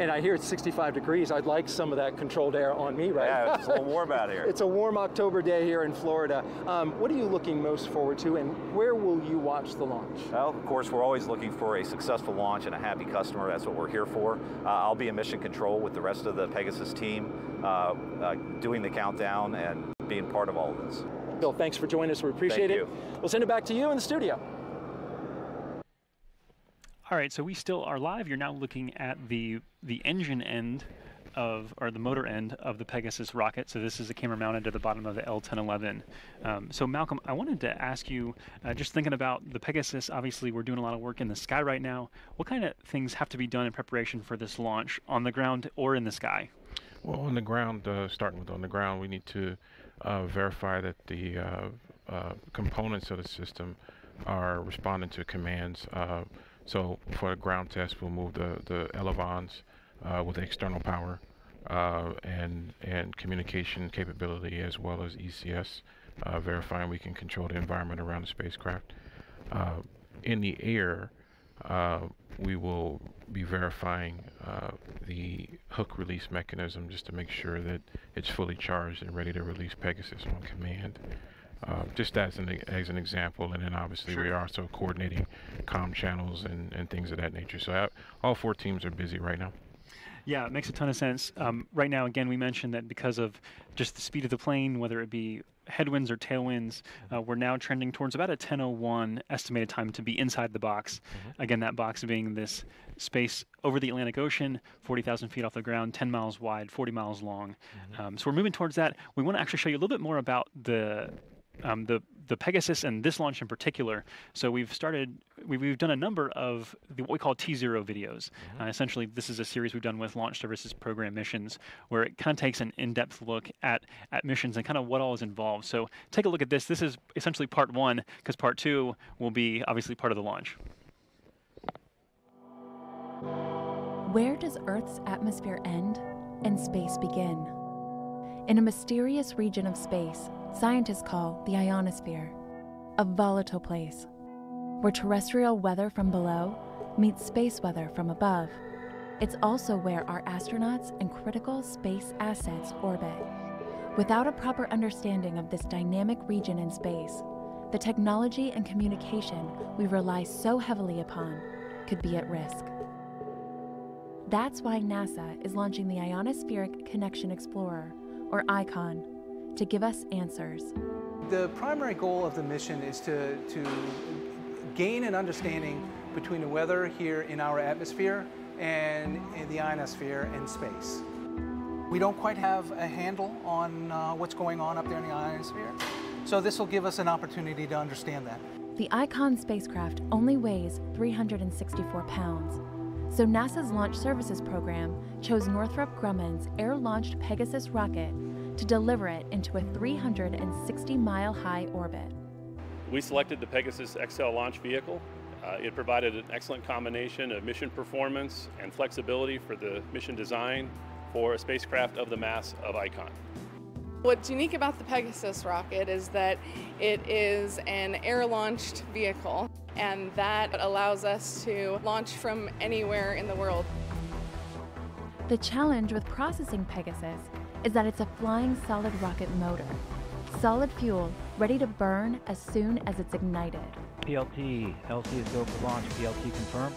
And I hear it's 65 degrees. I'd like some of that controlled air on me right Yeah, now. it's a little warm out here. It's a warm October day here in Florida. Um, what are you looking most forward to, and where will you watch the launch? Well, of course, we're always looking for a successful launch and a happy customer. That's what we're here for. Uh, I'll be in mission control with the rest of the Pegasus team, uh, uh, doing the countdown and being part of all of this. Bill, thanks for joining us. We appreciate Thank it. you. We'll send it back to you in the studio. All right, so we still are live. You're now looking at the the engine end of, or the motor end of the Pegasus rocket. So this is a camera mounted to the bottom of the L1011. Um, so Malcolm, I wanted to ask you, uh, just thinking about the Pegasus. Obviously, we're doing a lot of work in the sky right now. What kind of things have to be done in preparation for this launch on the ground or in the sky? Well, on the ground, uh, starting with on the ground, we need to uh, verify that the uh, uh, components of the system are responding to commands. So for a ground test, we'll move the, the elevons uh, with external power uh, and, and communication capability as well as ECS, uh, verifying we can control the environment around the spacecraft. Uh, in the air, uh, we will be verifying uh, the hook release mechanism just to make sure that it's fully charged and ready to release Pegasus on command. Uh, just as an as an example, and then obviously we are also coordinating com channels and, and things of that nature. So uh, all four teams are busy right now. Yeah, it makes a ton of sense. Um, right now, again, we mentioned that because of just the speed of the plane, whether it be headwinds or tailwinds, uh, we're now trending towards about a 10:01 estimated time to be inside the box. Again, that box being this space over the Atlantic Ocean, 40,000 feet off the ground, 10 miles wide, 40 miles long. Um, so we're moving towards that. We want to actually show you a little bit more about the um, the the Pegasus and this launch in particular. So we've started, we, we've done a number of the, what we call T0 videos. Uh, essentially, this is a series we've done with Launch Services Program missions, where it kind of takes an in-depth look at at missions and kind of what all is involved. So take a look at this. This is essentially part one, because part two will be obviously part of the launch. Where does Earth's atmosphere end and space begin? In a mysterious region of space, scientists call the ionosphere, a volatile place where terrestrial weather from below meets space weather from above. It's also where our astronauts and critical space assets orbit. Without a proper understanding of this dynamic region in space, the technology and communication we rely so heavily upon could be at risk. That's why NASA is launching the Ionospheric Connection Explorer, or ICON, to give us answers. The primary goal of the mission is to, to gain an understanding between the weather here in our atmosphere and in the ionosphere and space. We don't quite have a handle on uh, what's going on up there in the ionosphere, so this will give us an opportunity to understand that. The ICON spacecraft only weighs 364 pounds, so NASA's Launch Services Program chose Northrop Grumman's air launched Pegasus rocket to deliver it into a 360 mile high orbit. We selected the Pegasus XL launch vehicle. Uh, it provided an excellent combination of mission performance and flexibility for the mission design for a spacecraft of the mass of Icon. What's unique about the Pegasus rocket is that it is an air launched vehicle, and that allows us to launch from anywhere in the world. The challenge with processing Pegasus is that it's a flying solid rocket motor, solid fuel ready to burn as soon as it's ignited. PLT, LC is go for launch. PLT confirmed.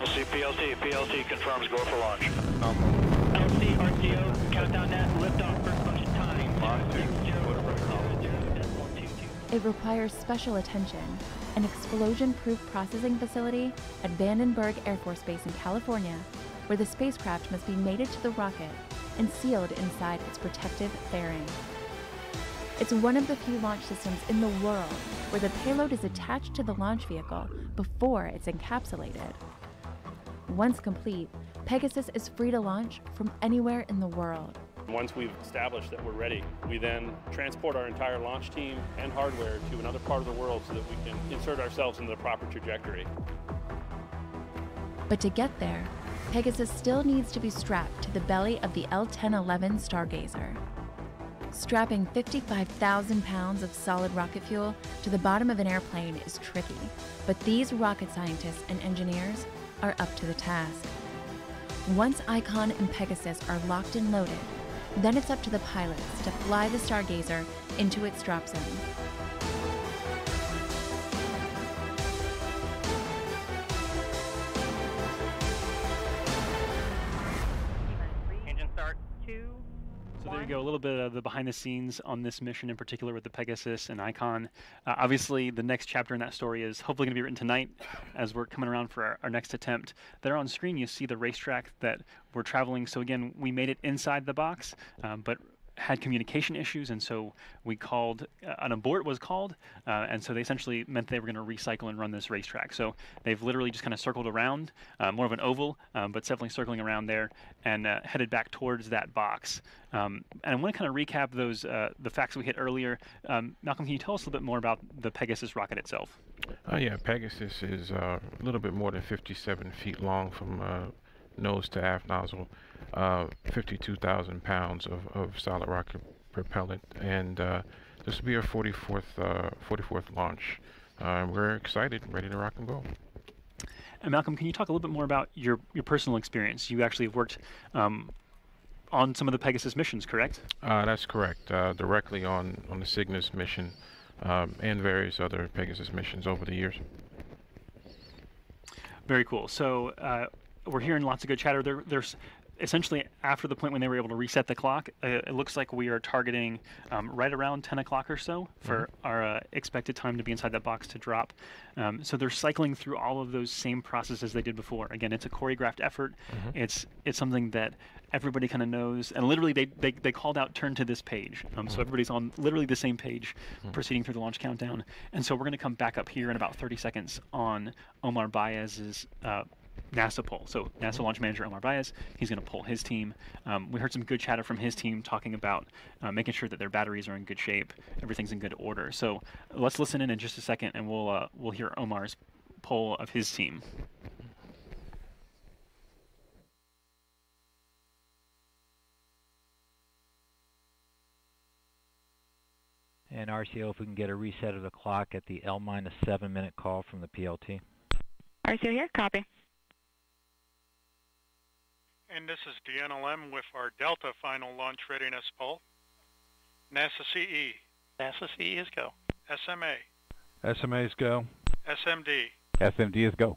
LC, PLT, PLT confirms go for launch. Um, LC, RTO, countdown net, liftoff, first motion time. It requires special attention. An explosion proof processing facility at Vandenberg Air Force Base in California, where the spacecraft must be mated to the rocket and sealed inside its protective fairing. It's one of the few launch systems in the world where the payload is attached to the launch vehicle before it's encapsulated. Once complete, Pegasus is free to launch from anywhere in the world. Once we've established that we're ready, we then transport our entire launch team and hardware to another part of the world so that we can insert ourselves into the proper trajectory. But to get there, Pegasus still needs to be strapped to the belly of the L1011 Stargazer. Strapping 55,000 pounds of solid rocket fuel to the bottom of an airplane is tricky, but these rocket scientists and engineers are up to the task. Once Icon and Pegasus are locked and loaded, then it's up to the pilots to fly the Stargazer into its drop zone. Little bit of the behind the scenes on this mission in particular with the Pegasus and Icon. Uh, obviously, the next chapter in that story is hopefully going to be written tonight as we're coming around for our, our next attempt. There on screen, you see the racetrack that we're traveling. So again, we made it inside the box, um, but had communication issues, and so we called uh, an abort was called, uh, and so they essentially meant they were going to recycle and run this racetrack. So they've literally just kind of circled around, uh, more of an oval, um, but definitely circling around there, and uh, headed back towards that box. Um, and I want to kind of recap those uh, the facts we hit earlier. Um, Malcolm, can you tell us a little bit more about the Pegasus rocket itself? Oh yeah, Pegasus is uh, a little bit more than 57 feet long from uh, nose to aft nozzle, uh, 52,000 pounds of, of solid rocket propellant, and uh, this will be our 44th 44th launch. we're excited, ready to rock and roll. And Malcolm, can you talk a little bit more about your your personal experience? You actually have worked. Um, on some of the Pegasus missions, correct? Uh, that's correct. Uh, directly on, on the CYGNSS mission um, and various other Pegasus missions over the years. Very cool. So uh, we're hearing lots of good chatter. There, there's essentially after the point when they were able to reset the clock, uh, it looks like we are targeting um, right around 10 o'clock or so for Mm-hmm. our uh, expected time to be inside that box to drop. Um, so they're cycling through all of those same processes they did before. Again, it's a choreographed effort. Mhm. It's it's something that everybody kind of knows, and literally they, they, they called out turn to this page. Um, So Mhm. everybody's on literally the same page, Mhm. proceeding through the launch countdown. And so we're going to come back up here in about 30 seconds on Omar Baez's uh, NASA poll. So NASA launch manager Omar Baez, he's going to pull his team. Um, we heard some good chatter from his team talking about uh, making sure that their batteries are in good shape, everything's in good order. So let's listen in in just a second, and we'll uh, we'll hear Omar's poll of his team. And RCO, if we can get a reset of the clock at the L minus seven minute call from the PLT. RCO here, copy. And this is DNLM with our Delta final launch readiness poll. NASA CE. NASA CE is go. SMA. SMA is go. SMD. SMD is go.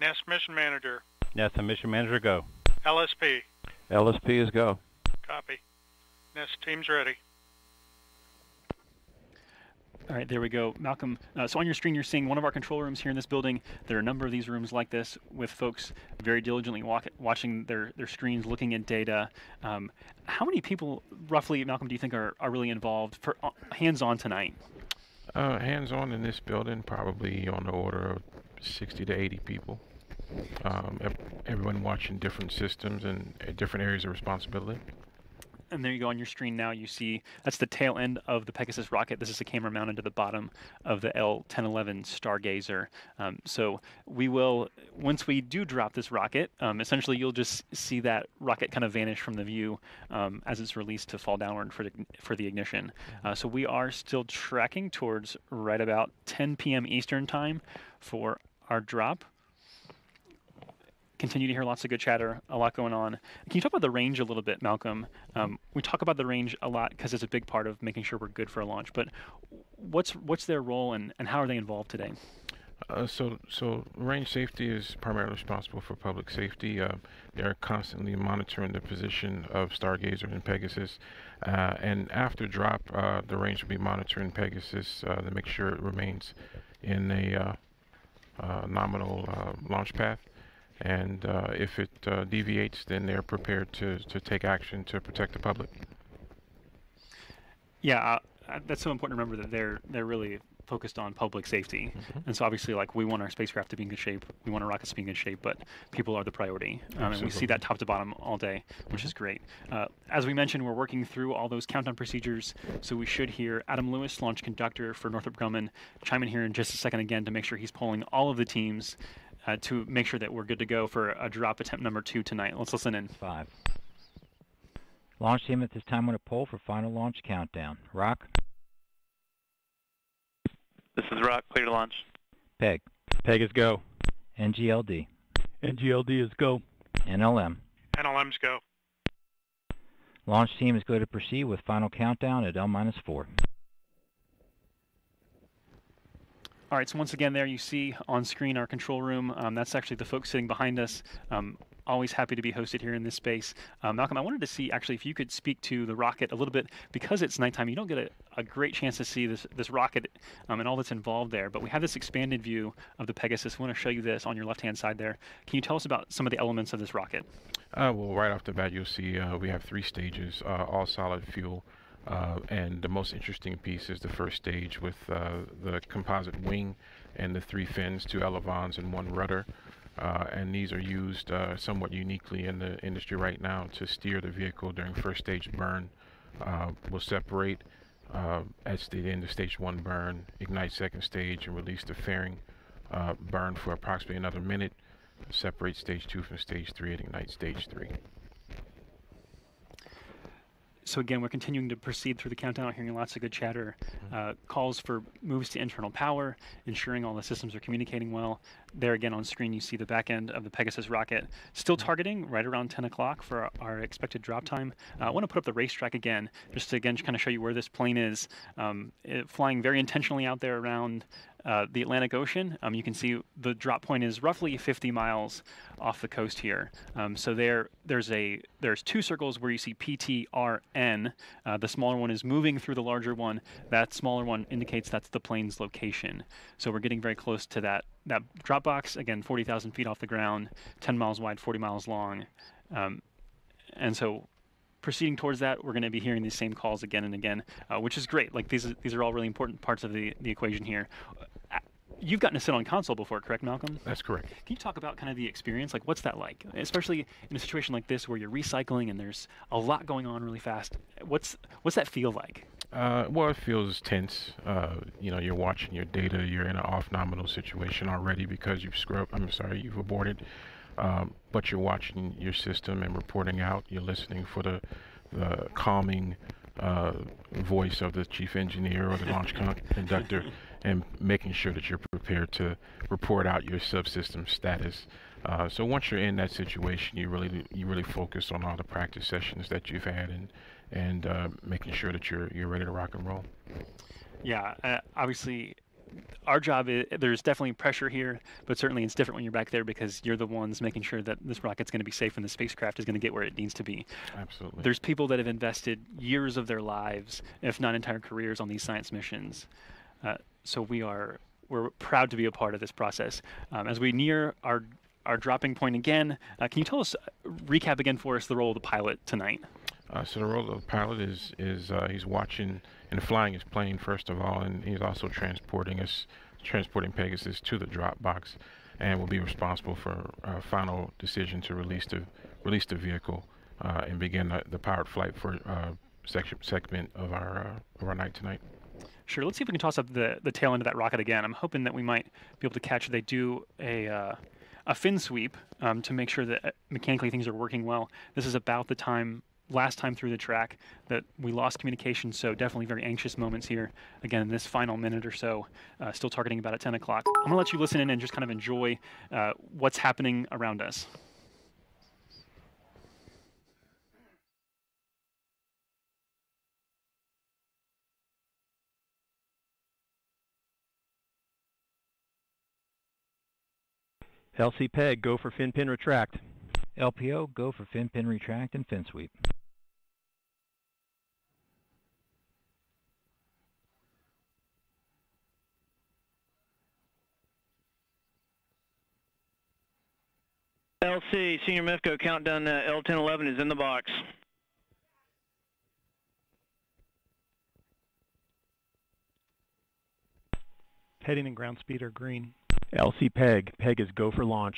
NASA Mission Manager. NASA Mission Manager go. LSP. LSP is go. Copy. NASA team's ready. All right, there we go. Malcolm, uh, so on your screen, you're seeing one of our control rooms here in this building. There are a number of these rooms like this with folks very diligently walk, watching their, their screens, looking at data. Um, how many people, roughly, Malcolm, do you think are, are really involved for uh, hands-on tonight? Uh, hands-on in this building, probably on the order of 60 to 80 people. Um, everyone watching different systems and different areas of responsibility. And there you go on your screen now. You see that's the tail end of the Pegasus rocket. This is a camera mounted to the bottom of the L1011 Stargazer. Um, so we will, once we do drop this rocket, um, essentially you'll just see that rocket kind of vanish from the view um, as it's released to fall downward for the, for the ignition. Uh, so we are still tracking towards right about 10 p.m. Eastern time for our drop continue to hear lots of good chatter, a lot going on. Can you talk about the range a little bit, Malcolm? Um, we talk about the range a lot because it's a big part of making sure we're good for a launch. But what's what's their role and, and how are they involved today? Uh, so, so range safety is primarily responsible for public safety. Uh, they are constantly monitoring the position of Stargazer and Pegasus, uh, and after drop, uh, the range will be monitoring Pegasus uh, to make sure it remains in a uh, nominal launch path. And uh, if it uh, deviates, then they're prepared to, to take action to protect the public. Yeah, uh, uh, that's so important to remember that they're they're really focused on public safety, and so obviously, like we want our spacecraft to be in good shape, we want our rockets to be in good shape, but people are the priority, um, and we see that top to bottom all day, which is great. Uh, as we mentioned, we're working through all those countdown procedures, so we should hear Adam Lewis, launch conductor for Northrop Grumman, chime in here in just a second again to make sure he's polling all of the teams. Uh, to make sure that we're good to go for a drop attempt number two tonight. Let's listen in. Five. Launch team at this time on a poll for final launch countdown. Rock, This is Rock, clear to launch. Peg, Peg is go. NGLD. NGLD is go. NLM. NLM's go. Launch team is going to proceed with final countdown at L minus four. All right, so once again, there you see on screen our control room. Um, that's actually the folks sitting behind us. Um, always happy to be hosted here in this space. Um, Malcolm, I wanted to see actually if you could speak to the rocket a little bit because it's nighttime. You don't get a, a great chance to see this this rocket um, and all that's involved there. But we have this expanded view of the Pegasus. We want to show you this on your left-hand side there. Can you tell us about some of the elements of this rocket? Uh, well, right off the bat, you'll see uh, we have three stages, uh, all solid fuel. Uh, and the most interesting piece is the first stage with uh, the composite wing and the three fins, two elevons and one rudder. Uh, and these are used uh, somewhat uniquely in the industry right now to steer the vehicle during first stage burn. Uh, we'll separate at the end of stage one burn, ignite second stage, and release the fairing burn for approximately another minute. Separate stage two from stage three and ignite stage three. So again, we're continuing to proceed through the countdown, hearing lots of good chatter. Uh, calls for moves to internal power, ensuring all the systems are communicating well. There again on screen, you see the back end of the Pegasus rocket, still targeting right around 10 o'clock for our, our expected drop time. Uh, I want to put up the racetrack again, just to again kind of show you where this plane is. Um, it, flying very intentionally out there around uh, the Atlantic Ocean. Um, you can see the drop point is roughly 50 miles off the coast here. Um, so there, there's a there's two circles where you see PTRN. Uh, the smaller one is moving through the larger one. That smaller one indicates that's the plane's location. So we're getting very close to that that drop box. Again, 40,000 feet off the ground, 10 miles wide, 40 miles long. Um, and so proceeding towards that, we're going to be hearing these same calls again and again, uh, which is great. Like these, these are all really important parts of the, the equation here. Uh, you've gotten to sit on console before, correct, Malcolm? That's correct. Can you talk about kind of the experience? Like, what's that like? Especially in a situation like this where you're recycling and there's a lot going on really fast. What's what's that feel like? Uh, well, it feels tense. Uh, you know, you're watching your data. You're in an off nominal situation already because you've scrubbed. I'm sorry, you've aborted. Um, but you're watching your system and reporting out. You're listening for the, the calming uh, voice of the chief engineer or the launch conductor and making sure that you're prepared to report out your subsystem status. Uh, so once you're in that situation, you really you really focus on all the practice sessions that you've had and and uh, making sure that you're you're ready to rock and roll. Yeah, uh, obviously our job is there's definitely pressure here, but certainly it's different when you're back there because you're the ones making sure that this rocket's going to be safe and the spacecraft is going to get where it needs to be. Absolutely. There's people that have invested years of their lives, if not entire careers, on these science missions. Uh, so we are we're proud to be a part of this process. Um, as we near our our dropping point again, uh, can you tell us, recap again for us the role of the pilot tonight? Uh, so the role of the pilot is is uh, he's watching and flying his plane first of all, and he's also transporting us, transporting Pegasus to the drop box, and will be responsible for uh, final decision to release the release the vehicle uh, and begin the, the, powered flight for uh, section segment of our uh, of our night tonight. Sure. Let's see if we can toss up the the tail end of that rocket again. I'm hoping that we might be able to catch. They do a uh, a fin sweep um, to make sure that uh, mechanically things are working well. This is about the time last time through the track that we lost communication. So definitely very anxious moments here. Again, in this final minute or so, uh, still targeting about at 10 o'clock. I'm gonna let you listen in and just kind of enjoy uh, what's happening around us. LC Peg, go for fin pin retract. LPO, go for fin pin retract and fin sweep. LC, Senior MEFCO, countdown uh, L1011 is in the box. Heading and ground speed are green. LC Peg, Peg is go for launch.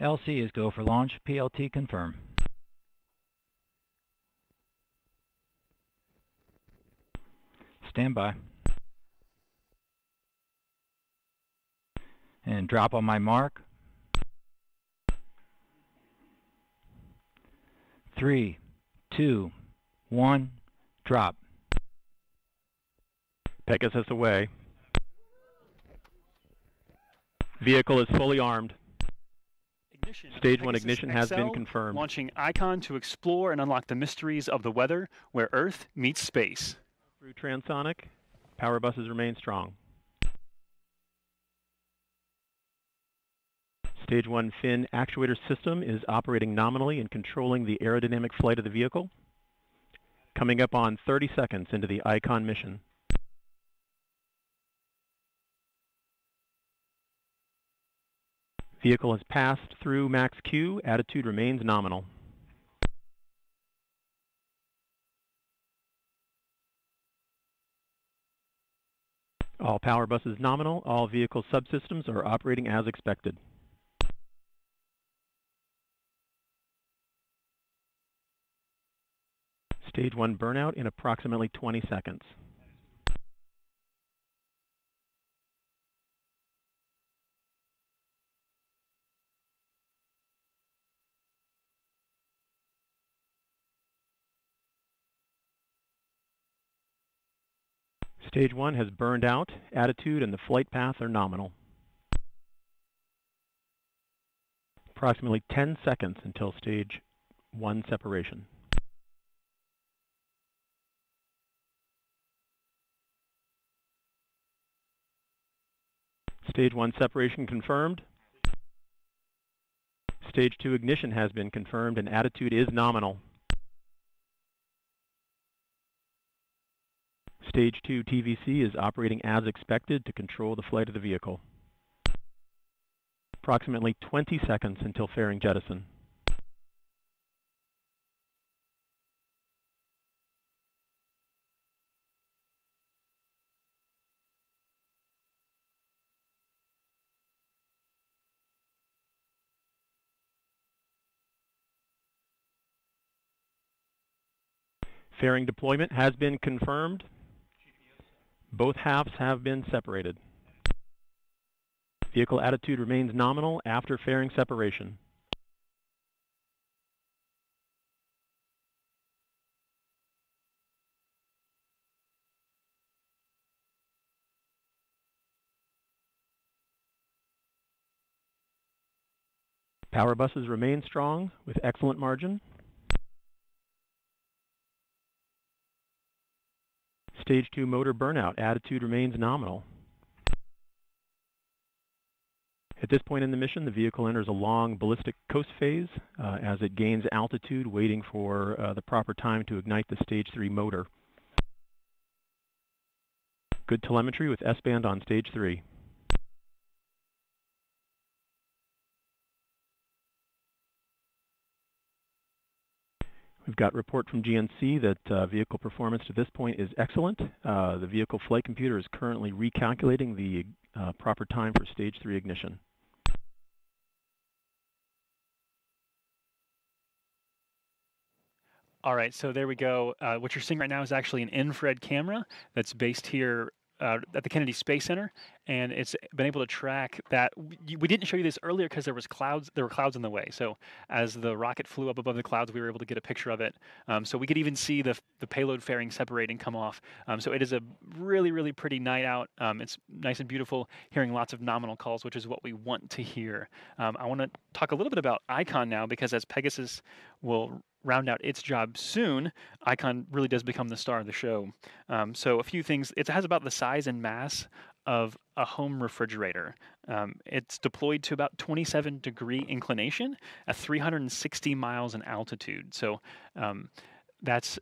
LC is go for launch, PLT confirm. Stand by. And drop on my mark. Three, two, one, drop. Pegasus away. Vehicle is fully armed. Ignition. Stage one Pegasus ignition has been confirmed. Launching Icon to explore and unlock the mysteries of the weather where Earth meets space. Through transonic, power buses remain strong. Stage 1 fin actuator system is operating nominally and controlling the aerodynamic flight of the vehicle. Coming up on 30 seconds into the ICON mission. Vehicle has passed through max Q. Attitude remains nominal. All power buses nominal. All vehicle subsystems are operating as expected. Stage 1 burnout in approximately 20 seconds. Stage 1 has burned out. Attitude and the flight path are nominal. Approximately 10 seconds until stage 1 separation. Stage 1 separation confirmed. Stage 2 ignition has been confirmed and attitude is nominal. Stage 2 TVC is operating as expected to control the flight of the vehicle. Approximately 20 seconds until fairing jettison. Fairing deployment has been confirmed. Both halves have been separated. Vehicle attitude remains nominal after fairing separation. Power buses remain strong with excellent margin. Stage 2 motor burnout. Attitude remains nominal. At this point in the mission, the vehicle enters a long ballistic coast phase uh, as it gains altitude, waiting for uh, the proper time to ignite the Stage 3 motor. Good telemetry with S-band on Stage 3. We've got report from GNC that uh, vehicle performance to this point is excellent. Uh, the vehicle flight computer is currently recalculating the uh, proper time for stage 3 ignition. All right, so there we go. Uh, what you're seeing right now is actually an infrared camera that's based here uh, at the Kennedy Space Center, and it's been able to track that. We, didn't show you this earlier because there was clouds. There were clouds in the way. So as the rocket flew up above the clouds, we were able to get a picture of it. Um, so we could even see the the payload fairing separate and come off. Um, so it is a really really pretty night out. Um, it's nice and beautiful. Hearing lots of nominal calls, which is what we want to hear. Um, I want to talk a little bit about Icon now because as Pegasus will round out its job soon, Icon really does become the star of the show. Um, so a few things. It has about the size and mass of a home refrigerator. Um, it's deployed to about 27 degree inclination at 360 miles in altitude. So um, that's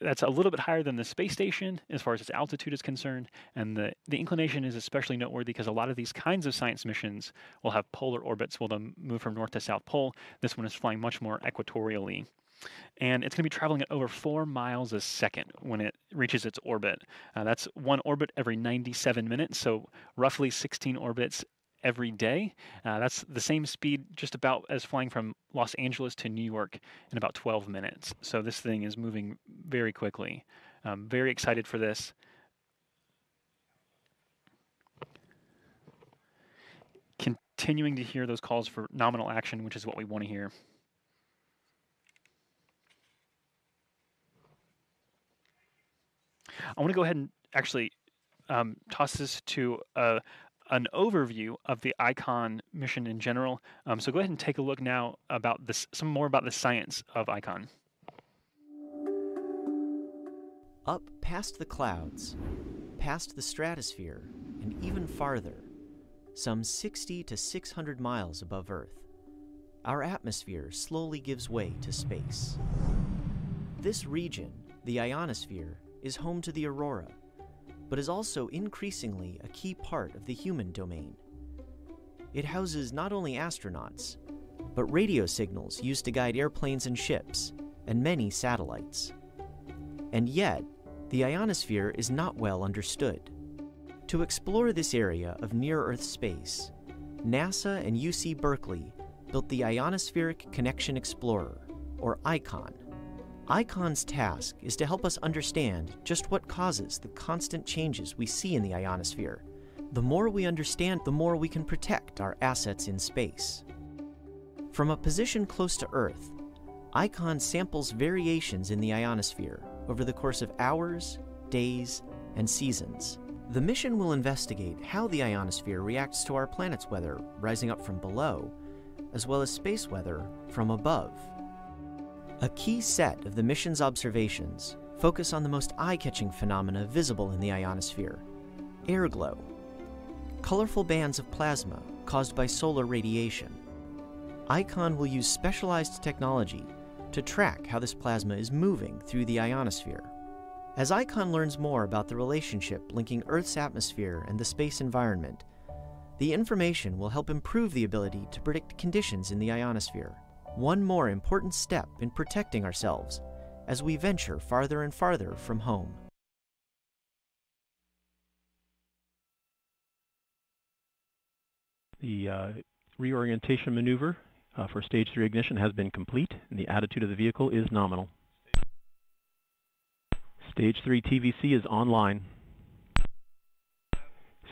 that's a little bit higher than the space station as far as its altitude is concerned. And the, the inclination is especially noteworthy because a lot of these kinds of science missions will have polar orbits, will then move from north to south pole. This one is flying much more equatorially and it's going to be traveling at over four miles a second when it reaches its orbit. Uh, that's one orbit every 97 minutes, so roughly 16 orbits every day. Uh, that's the same speed just about as flying from Los Angeles to New York in about 12 minutes. So this thing is moving very quickly. I'm very excited for this. Continuing to hear those calls for nominal action, which is what we want to hear. I want to go ahead and actually um, toss this to a, an overview of the ICON mission in general. Um, so go ahead and take a look now about this, some more about the science of ICON. Up past the clouds, past the stratosphere, and even farther, some 60 to 600 miles above Earth, our atmosphere slowly gives way to space. This region, the ionosphere, is home to the aurora, but is also increasingly a key part of the human domain. It houses not only astronauts, but radio signals used to guide airplanes and ships, and many satellites. And yet, the ionosphere is not well understood. To explore this area of near Earth space, NASA and UC Berkeley built the Ionospheric Connection Explorer, or ICON. ICON's task is to help us understand just what causes the constant changes we see in the ionosphere. The more we understand, the more we can protect our assets in space. From a position close to Earth, ICON samples variations in the ionosphere over the course of hours, days, and seasons. The mission will investigate how the ionosphere reacts to our planet's weather rising up from below, as well as space weather from above. A key set of the mission's observations focus on the most eye-catching phenomena visible in the ionosphere, air glow, colorful bands of plasma caused by solar radiation. ICON will use specialized technology to track how this plasma is moving through the ionosphere. As ICON learns more about the relationship linking Earth's atmosphere and the space environment, the information will help improve the ability to predict conditions in the ionosphere. One more important step in protecting ourselves as we venture farther and farther from home. The uh, reorientation maneuver uh, for stage 3 ignition has been complete and the attitude of the vehicle is nominal. Stage 3 TVC is online.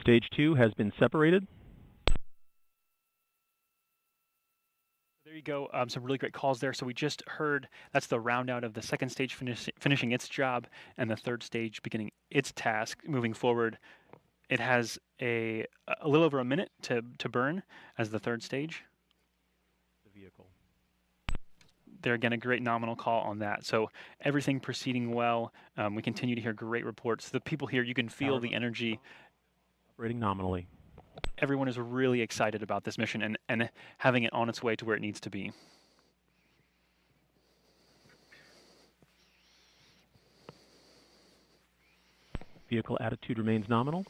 Stage 2 has been separated. You go. Um, some really great calls there. So we just heard that's the round out of the second stage finish, finishing its job and the third stage beginning its task moving forward. It has a a little over a minute to, to burn as the third stage. The vehicle. There again, a great nominal call on that. So everything proceeding well. Um, we continue to hear great reports. The people here, you can feel the energy. Operating nominally. Everyone is really excited about this mission and, and having it on its way to where it needs to be. Vehicle attitude remains nominal.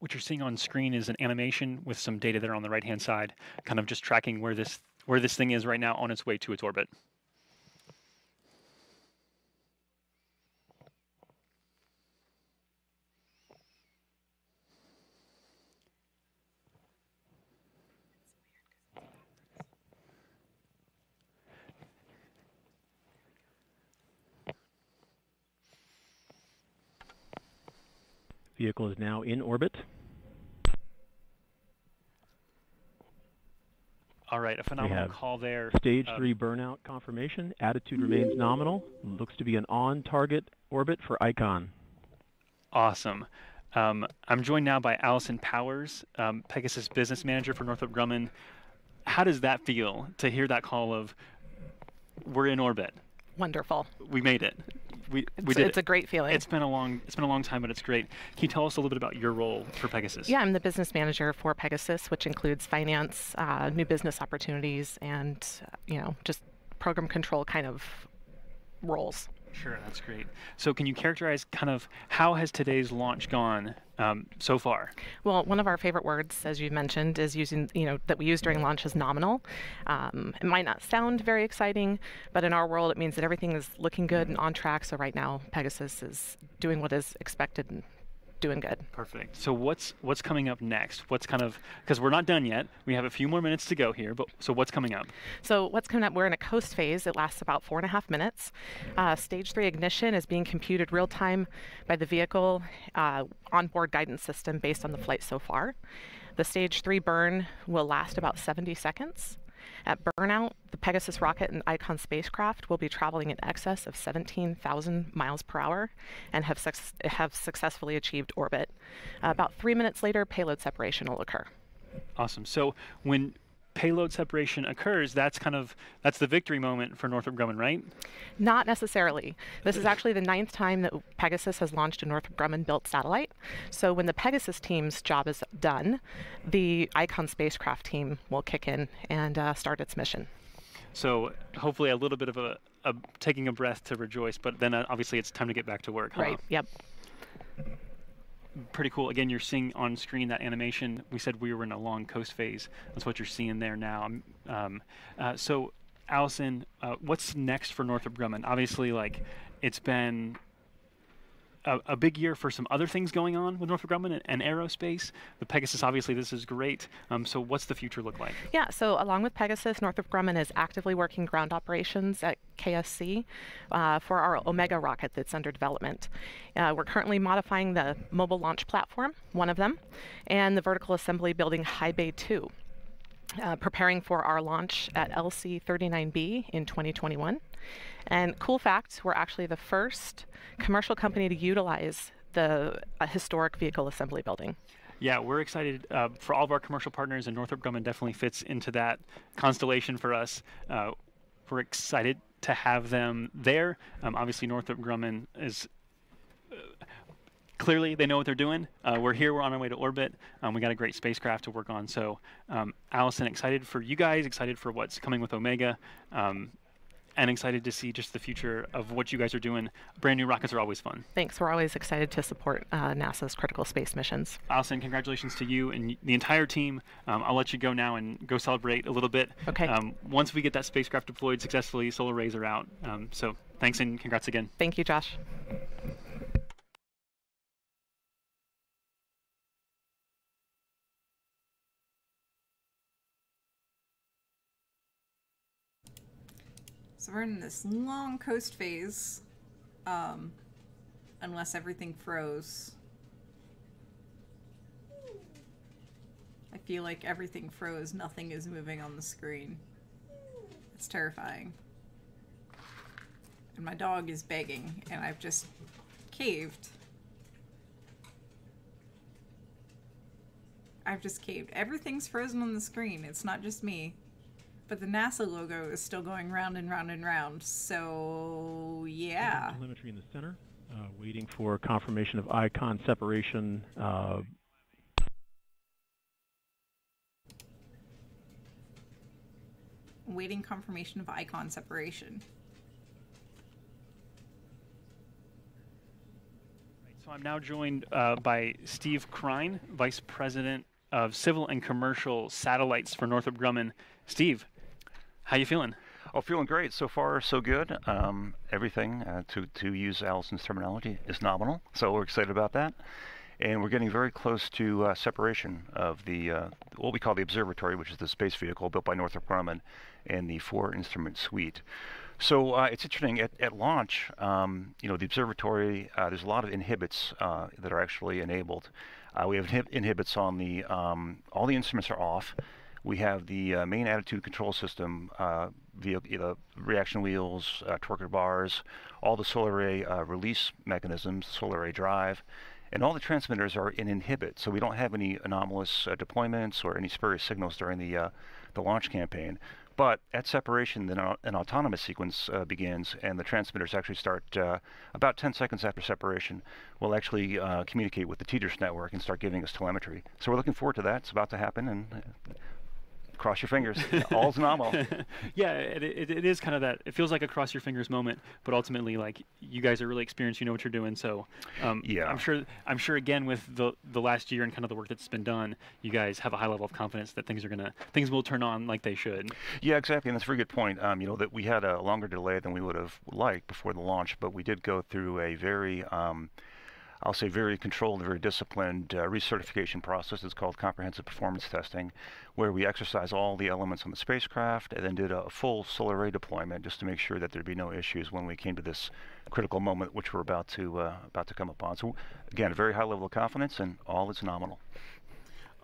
What you're seeing on screen is an animation with some data there on the right-hand side, kind of just tracking where this where this thing is right now on its way to its orbit. Vehicle is now in orbit. All right, a We phenomenal have call there. Stage Uh, 3 burnout confirmation. Attitude remains nominal. Looks to be an on-target orbit for ICON. Awesome. Um, I'm joined now by Allison Powers, um, Pegasus business manager for Northrop Grumman. How does that feel to hear that call of we're in orbit? Wonderful. We made it. We, we It's- did it's it. a great feeling. It's been a long it's been a long time, but it's great. Can you tell us a little bit about your role for Pegasus? Yeah, I'm the business manager for Pegasus, which includes finance, uh, new business opportunities, and uh, you know just program control kind of roles. Sure, that's great. So, can you characterize kind of how has today's launch gone um, so far? Well, one of our favorite words, as you mentioned, is using you know that we use during launch is nominal. Um, it might not sound very exciting, but in our world, it means that everything is looking good and on track. So right now, Pegasus is doing what is expected and doing good. Perfect. So what's what's coming up next? What's kind of because we're not done yet. We have a few more minutes to go here. But so what's coming up? So what's coming up? We're in a coast phase. It lasts about four and a half minutes. Uh, stage three ignition is being computed real time by the vehicle uh, onboard guidance system based on the flight so far. The stage three burn will last about 70 seconds. At burnout, the Pegasus rocket and Icon spacecraft will be traveling in excess of 17,000 miles per hour and have, have successfully achieved orbit. Uh, about three minutes later, payload separation will occur. Awesome. So when payload separation occurs, that's kind of that's the victory moment for Northrop Grumman, right? Not necessarily. This is actually the ninth time that Pegasus has launched a Northrop Grumman built satellite. So when the Pegasus team's job is done, the Icon spacecraft team will kick in and uh, start its mission. So hopefully a little bit of a, a, taking a breath to rejoice, but then uh, obviously it's time to get back to work. Huh? Right. Yep pretty cool. Again, you're seeing on screen that animation. We said we were in a long coast phase. That's what you're seeing there now. Um, uh, so, Allison, uh, what's next for Northrop Grumman? Obviously, like it's been a, a, big year for some other things going on with Northrop Grumman and, and aerospace. The Pegasus, obviously, this is great. Um, so, what's the future look like? Yeah, so along with Pegasus, Northrop Grumman is actively working ground operations at KSC uh, for our Omega rocket that's under development. Uh, we're currently modifying the mobile launch platform, one of them, and the vertical assembly building High Bay 2. Uh, preparing for our launch at LC 39B in 2021. And cool fact, we're actually the first commercial company to utilize the uh, historic vehicle assembly building. Yeah, we're excited uh, for all of our commercial partners, and Northrop Grumman definitely fits into that constellation for us. Uh, we're excited to have them there. Um, obviously, Northrop Grumman is uh, clearly they know what they're doing. Uh, we're here. We're on our way to orbit. Um, we got a great spacecraft to work on. So, um, Allison, excited for you guys. Excited for what's coming with Omega. Um, and excited to see just the future of what you guys are doing. Brand new rockets are always fun. Thanks. We're always excited to support uh, NASA's critical space missions. Allison, congratulations to you and the entire team. Um, I'll let you go now and go celebrate a little bit. Okay. Um, once we get that spacecraft deployed successfully, solar arrays are out. Um, so thanks and congrats again. Thank you, Josh. So we're in this long coast phase, um, unless everything froze. I feel like everything froze, nothing is moving on the screen. It's terrifying. And my dog is begging, and I've just caved. I've just caved. Everything's frozen on the screen. It's not just me. But the NASA logo is still going round and round and round. So, yeah. Telemetry in the center, uh, waiting for confirmation of icon separation. Uh, waiting confirmation of icon separation. So I'm now joined uh, by Steve Krein, Vice President of Civil and Commercial Satellites for Northrop Grumman. Steve, how you feeling? Oh, feeling great. So far, so good. Um, everything, uh, to, to use Allison's terminology, is nominal. So we're excited about that. And we're getting very close to uh, separation of the uh, what we call the observatory, which is the space vehicle built by Northrop Grumman, and the four instrument suite. So uh, it's interesting at, at launch. Um, you know, the observatory. Uh, there's a lot of inhibits uh, that are actually enabled. We have inhib- inhibits on the um, all the instruments are off. We have the uh, main attitude control system uh, via the reaction wheels, uh, torque bars, all the solar array uh, release mechanisms, solar array drive, and all the transmitters are in inhibit, so we don't have any anomalous uh, deployments or any spurious signals during the uh, the launch campaign. But at separation, then an autonomous sequence uh, begins, and the transmitters actually start uh, about 10 seconds after separation. We'll actually uh, communicate with the TDRS network and start giving us telemetry. So we're looking forward to that. It's about to happen, and cross your fingers. All's nominal. yeah, it, it, it is kind of that. It feels like a cross your fingers moment, but ultimately, like you guys are really experienced. You know what you're doing. So, um, yeah, I'm sure. I'm sure again with the the last year and kind of the work that's been done, you guys have a high level of confidence that things are gonna things will turn on like they should. Yeah, exactly, and that's a very good point. Um, you know that we had a longer delay than we would have liked before the launch, but we did go through a very um, I'll say very controlled, very disciplined uh, recertification process. It's called comprehensive performance testing, where we exercise all the elements on the spacecraft and then did a full solar array deployment just to make sure that there'd be no issues when we came to this critical moment, which we're about to uh, about to come upon. So again, a very high level of confidence, and all is nominal.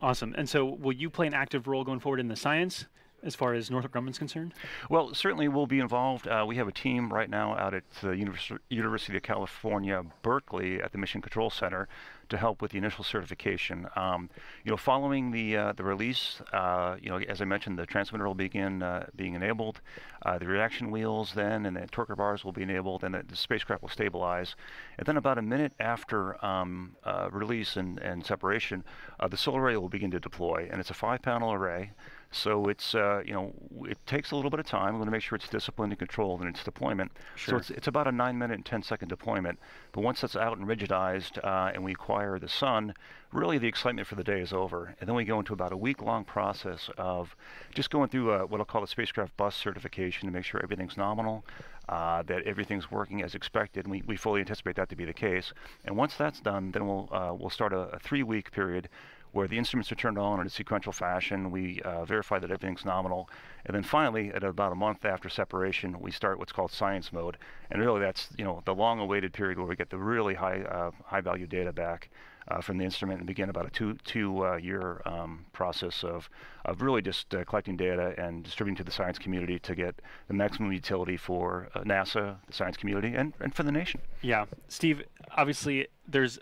Awesome. And so, will you play an active role going forward in the science? As far as Northrop Grumman's concerned? Well, certainly we'll be involved. Uh, we have a team right now out at the Univers- University of California, Berkeley, at the Mission Control Center to help with the initial certification. Um, you know, following the uh, the release, uh, you know, as I mentioned, the transmitter will begin uh, being enabled, uh, the reaction wheels then, and the torque bars will be enabled, and the, the spacecraft will stabilize. And then about a minute after um, uh, release and, and separation, the solar array will begin to deploy, and it's a five-panel array. So it's uh, you know it takes a little bit of time. We're going to make sure it's disciplined and controlled in its deployment. Sure. So it's it's about a nine minute and 10 second deployment. But once that's out and rigidized uh, and we acquire the sun, really the excitement for the day is over. And then we go into about a week long process of just going through uh, what I'll call the spacecraft bus certification to make sure everything's nominal. Uh, that everything's working as expected, and we, we fully anticipate that to be the case. And once that's done, then we'll uh, we'll start a, a three-week period where the instruments are turned on in a sequential fashion. We uh, verify that everything's nominal. And then finally, at about a month after separation, we start what's called science mode. And really that's, you know, the long-awaited period where we get the really high, uh, high-value data back uh, from the instrument and begin about a two, two uh, year um, process of, of really just uh, collecting data and distributing to the science community to get the maximum utility for uh, NASA, the science community, and, and for the nation. Yeah, Steve. Obviously, there's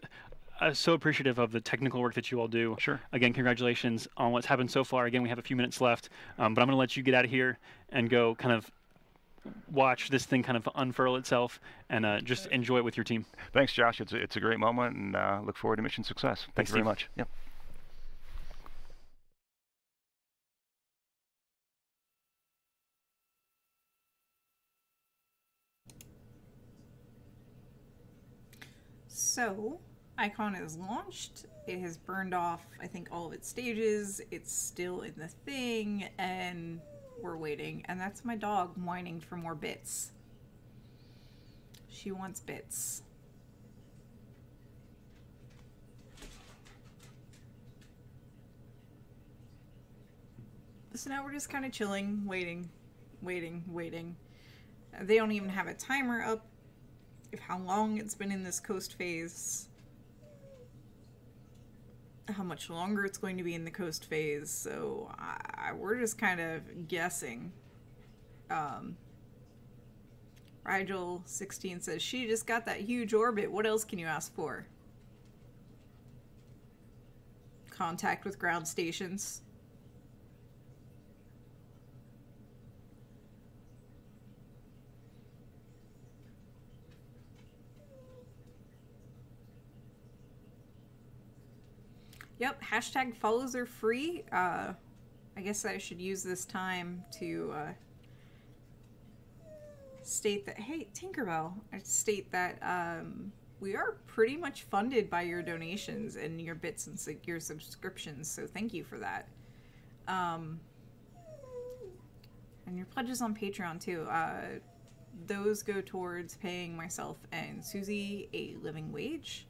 uh, so appreciative of the technical work that you all do. Sure. Again, congratulations on what's happened so far. Again, we have a few minutes left, um, but I'm going to let you get out of here and go kind of watch this thing kind of unfurl itself and uh, just enjoy it with your team. Thanks, Josh. It's a, it's a great moment, and uh, look forward to mission success. Thank Thanks, you very Steve. much. Yep. So, Icon is launched. It has burned off, I think, all of its stages. It's still in the thing, and we're waiting. And that's my dog whining for more bits. She wants bits. So now we're just kind of chilling, waiting, waiting, waiting. They don't even have a timer up of how long it's been in this coast phase, how much longer it's going to be in the coast phase. So I, we're just kind of guessing. Um, Rigel 16 says she just got that huge orbit. What else can you ask for? Contact with ground stations. Yep, hashtag follows are free. Uh, I guess I should use this time to uh, state that, hey, Tinkerbell, I state that um, we are pretty much funded by your donations and your bits and su- your subscriptions, so thank you for that. Um, and your pledges on Patreon too. Uh, those go towards paying myself and Susie a living wage.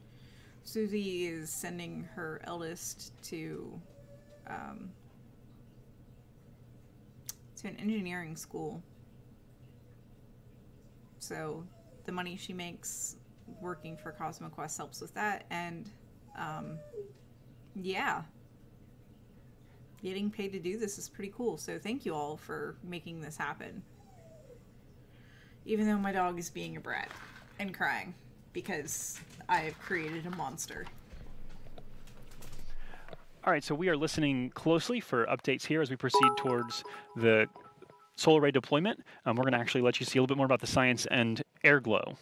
Susie is sending her eldest to um, to an engineering school. So the money she makes working for CosmoQuest helps with that, and um, yeah, getting paid to do this is pretty cool. So thank you all for making this happen. Even though my dog is being a brat and crying because I have created a monster. All right, so we are listening closely for updates here as we proceed towards the solar array deployment. Um, we're going to actually let you see a little bit more about the science and air glow.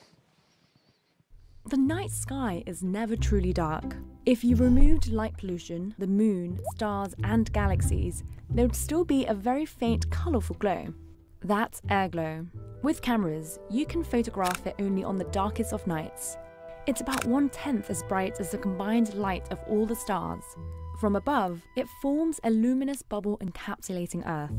The night sky is never truly dark. If you removed light pollution, the moon, stars, and galaxies, there would still be a very faint, colourful glow. That's air glow. With cameras, you can photograph it only on the darkest of nights. It's about one tenth as bright as the combined light of all the stars. From above, it forms a luminous bubble encapsulating Earth.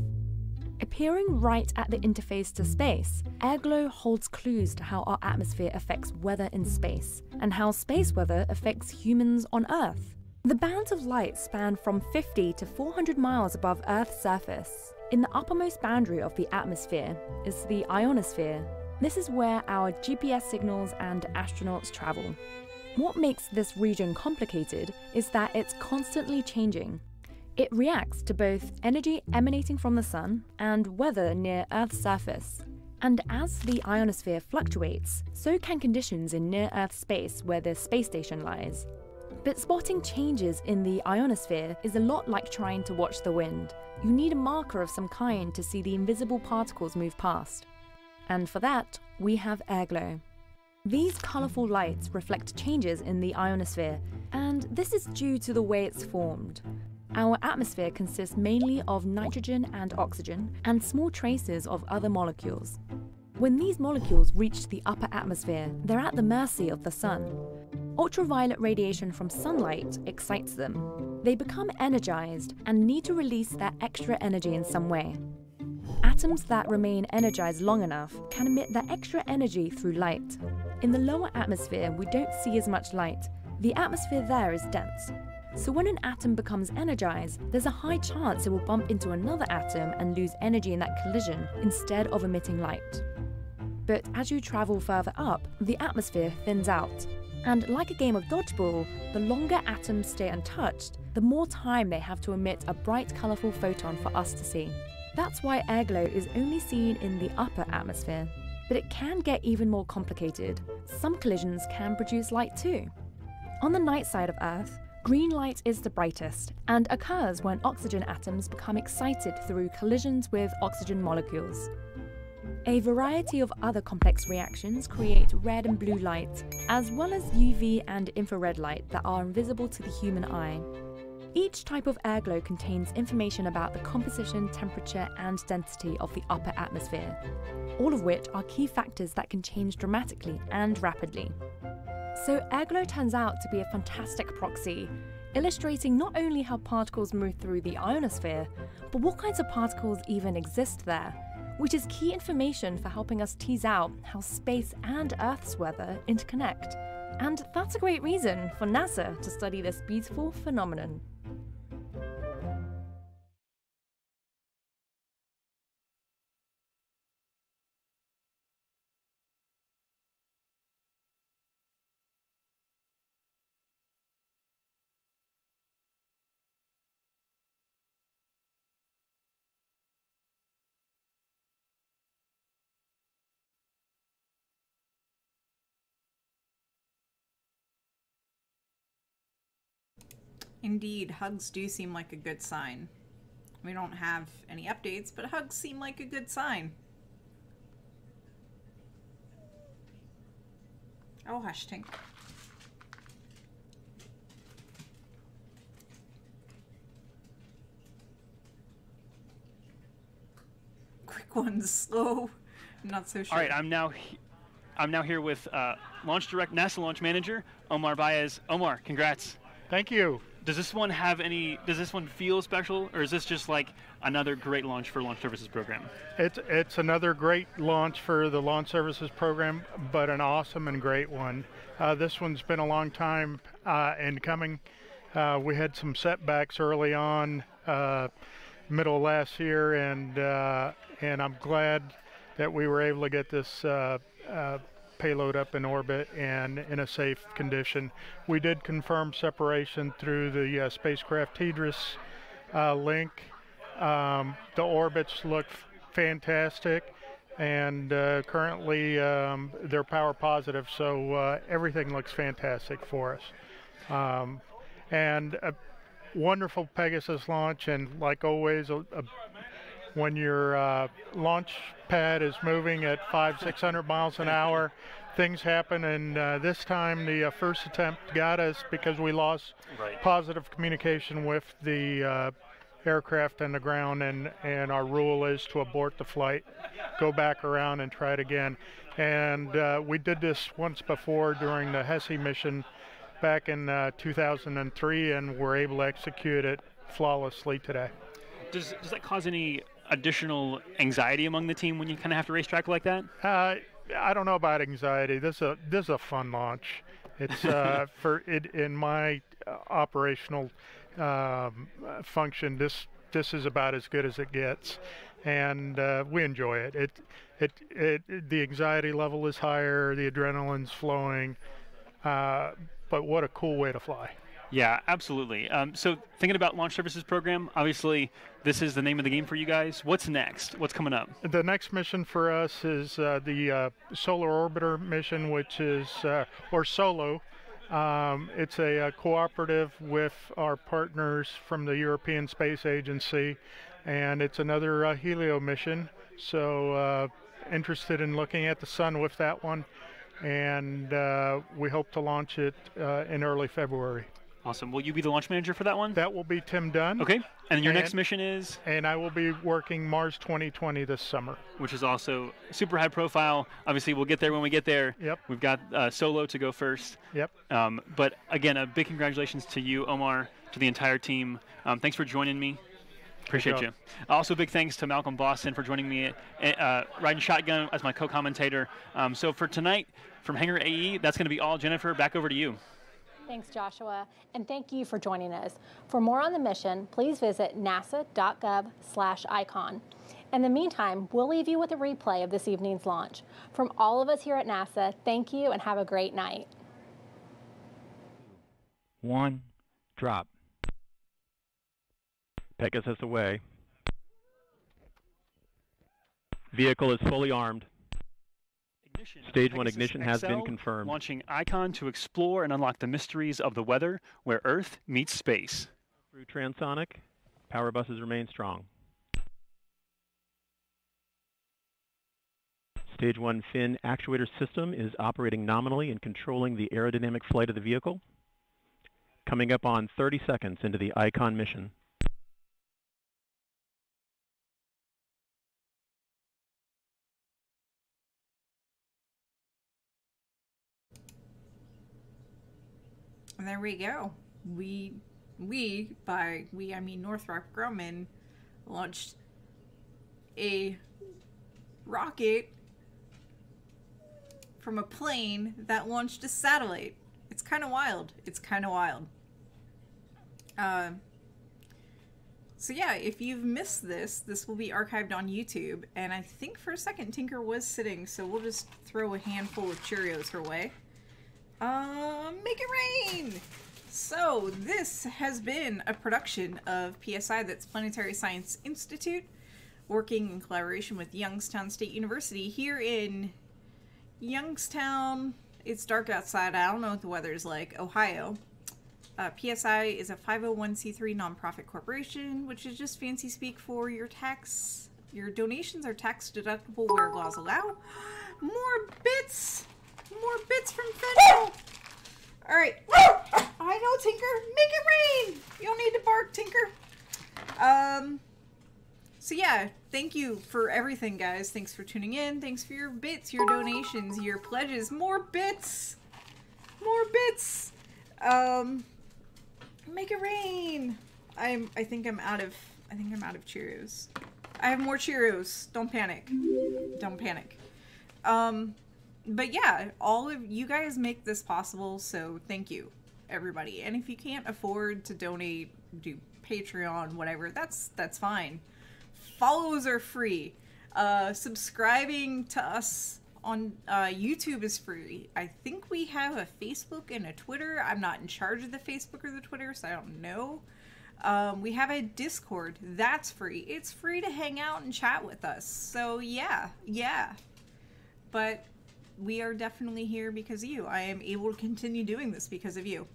Appearing right at the interface to space, airglow holds clues to how our atmosphere affects weather in space, and how space weather affects humans on Earth. The bands of light span from 50 to 400 miles above Earth's surface. In the uppermost boundary of the atmosphere is the ionosphere. This is where our GPS signals and astronauts travel. What makes this region complicated is that it's constantly changing. It reacts to both energy emanating from the sun and weather near Earth's surface. And as the ionosphere fluctuates, so can conditions in near Earth space where the space station lies. But spotting changes in the ionosphere is a lot like trying to watch the wind. You need a marker of some kind to see the invisible particles move past. And for that, we have airglow. These colourful lights reflect changes in the ionosphere, and this is due to the way it's formed. Our atmosphere consists mainly of nitrogen and oxygen, and small traces of other molecules. When these molecules reach the upper atmosphere, they're at the mercy of the sun. Ultraviolet radiation from sunlight excites them. They become energized and need to release that extra energy in some way. Atoms that remain energized long enough can emit that extra energy through light. In the lower atmosphere, we don't see as much light. The atmosphere there is dense, so when an atom becomes energized, there's a high chance it will bump into another atom and lose energy in that collision instead of emitting light. But as you travel further up, the atmosphere thins out. And like a game of dodgeball, the longer atoms stay untouched, the more time they have to emit a bright, colourful photon for us to see. That's why airglow is only seen in the upper atmosphere. But it can get even more complicated. Some collisions can produce light too. On the night side of Earth, Green light is the brightest and occurs when oxygen atoms become excited through collisions with oxygen molecules. A variety of other complex reactions create red and blue light, as well as UV and infrared light that are invisible to the human eye. Each type of airglow contains information about the composition, temperature, and density of the upper atmosphere, all of which are key factors that can change dramatically and rapidly. So airglow turns out to be a fantastic proxy, illustrating not only how particles move through the ionosphere, but what kinds of particles even exist there, which is key information for helping us tease out how space and Earth's weather interconnect. And that's a great reason for NASA to study this beautiful phenomenon. Indeed, hugs do seem like a good sign. We don't have any updates, but hugs seem like a good sign. Oh, hush, Tink. Quick ones, slow, I'm not so sure. All right, I'm now, he- I'm now here with uh, Launch Direct NASA Launch Manager Omar Baez. Omar, congrats. Thank you. Does this one have any? Does this one feel special, or is this just like another great launch for Launch Services Program? It's it's another great launch for the launch services program, but an awesome and great one. Uh, this one's been a long time uh, in coming. Uh, we had some setbacks early on, uh, middle last year, and uh, and I'm glad that we were able to get this uh, payload up in orbit and in a safe condition. We did confirm separation through the uh, spacecraft TDRS uh, link. Um, the orbits look fantastic and uh, currently um, they're power positive, so uh, everything looks fantastic for us. Um, and a wonderful Pegasus launch, and like always, a, a when your uh, launch pad is moving at five, 600 miles an hour, things happen. And uh, this time, the uh, first attempt got us because we lost right. positive communication with the uh, aircraft on the ground. And, and our rule is to abort the flight, go back around, and try it again. And uh, we did this once before during the HESSI mission back in uh, 2003, and we're able to execute it flawlessly today. Does, does that cause any additional anxiety among the team when you kind of have to racetrack like that? Uh, I don't know about anxiety. This is a this is a fun launch. It's uh, for it in my uh, operational um, function. This this is about as good as it gets, and uh, we enjoy it. It, it it the anxiety level is higher, the adrenaline's flowing, uh, but what a cool way to fly. Yeah, absolutely. Um, so thinking about launch services program, obviously this is the name of the game for you guys. What's next? What's coming up? The next mission for us is uh, the uh, Solar Orbiter mission, which is, uh, or SOLO. Um, it's a, a, cooperative with our partners from the European Space Agency, and it's another uh, Helio mission. So, uh, interested in looking at the sun with that one, and uh, we hope to launch it in early February. Awesome. Will you be the launch manager for that one? That will be Tim Dunn. Okay. And your and, next mission is? And I will be working Mars 2020 this summer. Which is also super high profile. Obviously, we'll get there when we get there. Yep. We've got uh, Solo to go first. Yep. Um, but again, a big congratulations to you, Omar, to the entire team. Um, thanks for joining me. Appreciate you. Also, big thanks to Malcolm Boston for joining me, uh, riding shotgun as my co-commentator. Um, so for tonight, from Hangar AE, that's going to be all. Jennifer, back over to you. Thanks, Joshua, and thank you for joining us. For more on the mission, please visit nasa.gov/icon. In the meantime, we'll leave you with a replay of this evening's launch. From all of us here at NASA, thank you and have a great night. One, drop. Pegasus away. Vehicle is fully armed. Ignition Stage 1 ignition has been confirmed. Launching Icon to explore and unlock the mysteries of the weather where Earth meets space. Through transonic, power buses remain strong. Stage 1 fin actuator system is operating nominally and controlling the aerodynamic flight of the vehicle. Coming up on 30 seconds into the Icon mission. And there we go. We, we, by we I mean Northrop Grumman, launched a rocket from a plane that launched a satellite. It's kind of wild. It's kind of wild. Uh, so yeah, if you've missed this, this will be archived on YouTube. And I think for a second Tinker was sitting, so we'll just throw a handful of Cheerios her way. Um, make it rain! So, this has been a production of PSI, that's Planetary Science Institute, working in collaboration with Youngstown State University here in Youngstown. It's dark outside. I don't know what the weather's like. Ohio. Uh, PSI is a 501c3 nonprofit corporation, which is just fancy speak for your tax. Your donations are tax deductible where laws allow. More bits! More bits from Federal. All right. I know, Tinker. Make it rain. You don't need to bark, Tinker. Um. So yeah, thank you for everything, guys. Thanks for tuning in. Thanks for your bits, your donations, your pledges. More bits. More bits. Um. Make it rain. I'm. I think I'm out of. I think I'm out of Cheerios. I have more Cheerios. Don't panic. Don't panic. Um but yeah, all of you guys make this possible, so thank you, everybody. And if you can't afford to donate, do Patreon, whatever, that's that's fine. Follows are free. Uh, subscribing to us on uh, YouTube is free. I think we have a Facebook and a Twitter. I'm not in charge of the Facebook or the Twitter, so I don't know. Um, we have a Discord. That's free. It's free to hang out and chat with us. So yeah, yeah. But we are definitely here because of you. I am able to continue doing this because of you.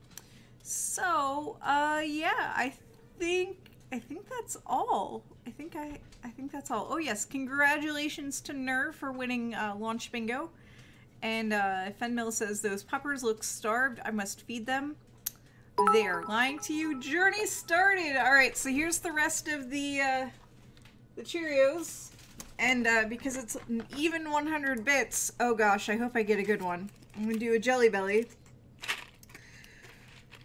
So, uh, yeah, I think I think that's all. I think I I think that's all. Oh yes, congratulations to Ner for winning uh, launch bingo. And uh, Fenmill says those puppers look starved. I must feed them. They are lying to you. Journey started. All right, so here's the rest of the uh, the Cheerios. And uh, because it's even 100 bits, oh gosh, I hope I get a good one. I'm gonna do a Jelly Belly.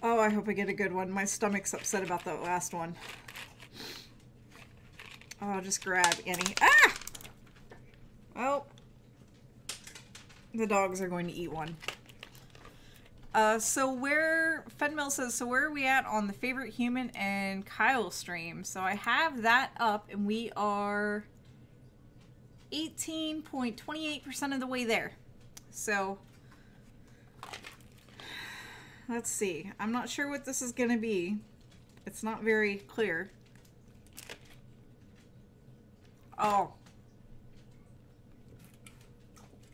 Oh, I hope I get a good one. My stomach's upset about that last one. Oh, I'll just grab any. Ah! Oh. The dogs are going to eat one. Uh, so where, Fenmill says, so where are we at on the Favorite Human and Kyle stream? So I have that up and we are 18.28% of the way there. So, let's see. I'm not sure what this is going to be. It's not very clear. Oh.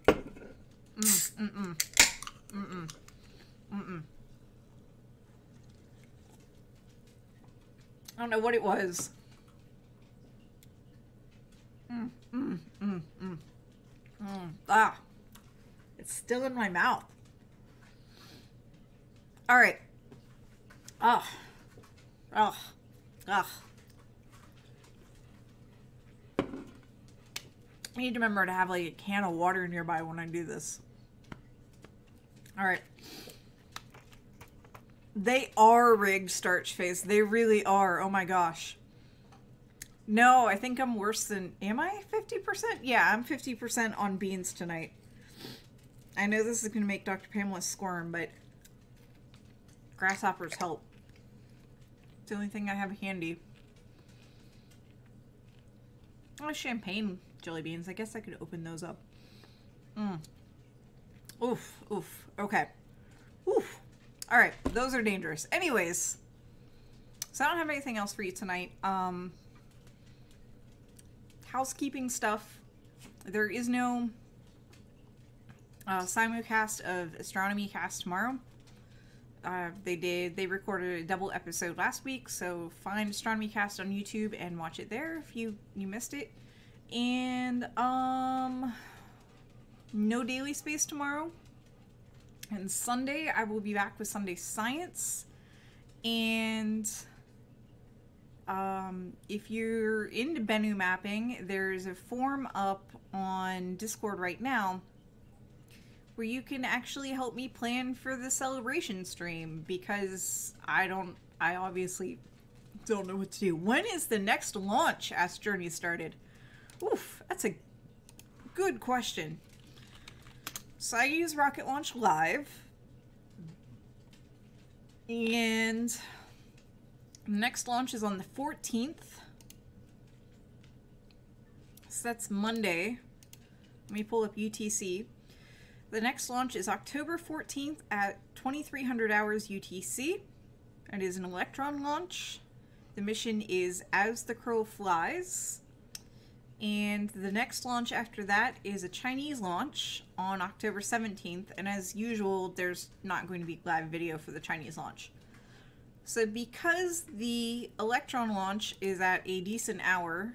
Mm, mm-mm. Mm-mm. Mm-mm. I don't know what it was. Mm, mm, mm, mm. Mm. Ah. It's still in my mouth. All right. Oh. Oh. Ugh. I need to remember to have like a can of water nearby when I do this. All right. They are rigged starch face. They really are. Oh my gosh. No, I think I'm worse than. Am I 50%? Yeah, I'm 50% on beans tonight. I know this is going to make Dr. Pamela squirm, but grasshoppers help. It's the only thing I have handy. Oh, champagne jelly beans. I guess I could open those up. Mm. Oof, oof. Okay. Oof. All right, those are dangerous. Anyways, so I don't have anything else for you tonight. Um, housekeeping stuff. There is no uh, simulcast of Astronomy Cast tomorrow. Uh, they did. They recorded a double episode last week, so find Astronomy Cast on YouTube and watch it there if you you missed it. And um, no daily space tomorrow. And Sunday, I will be back with Sunday Science. And um, if you're into Bennu mapping, there's a form up on Discord right now where you can actually help me plan for the celebration stream because I don't, I obviously don't know what to do. When is the next launch? Asked Journey started. Oof, that's a good question. So I use Rocket Launch Live. And next launch is on the 14th. So that's Monday. Let me pull up UTC. The next launch is October 14th at 2300 hours UTC. It is an Electron launch. The mission is As the Crow Flies. And the next launch after that is a Chinese launch on October 17th. And as usual, there's not going to be live video for the Chinese launch. So because the Electron launch is at a decent hour,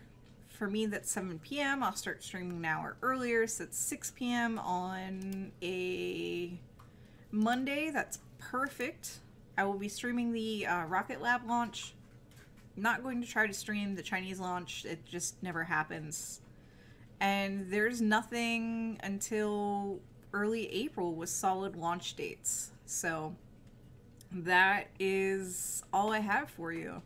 for me that's 7 p.m., I'll start streaming an hour earlier. So it's 6 p.m. on a Monday. That's perfect. I will be streaming the uh, Rocket Lab launch not going to try to stream the Chinese launch. It just never happens. And there's nothing until early April with solid launch dates. So that is all I have for you.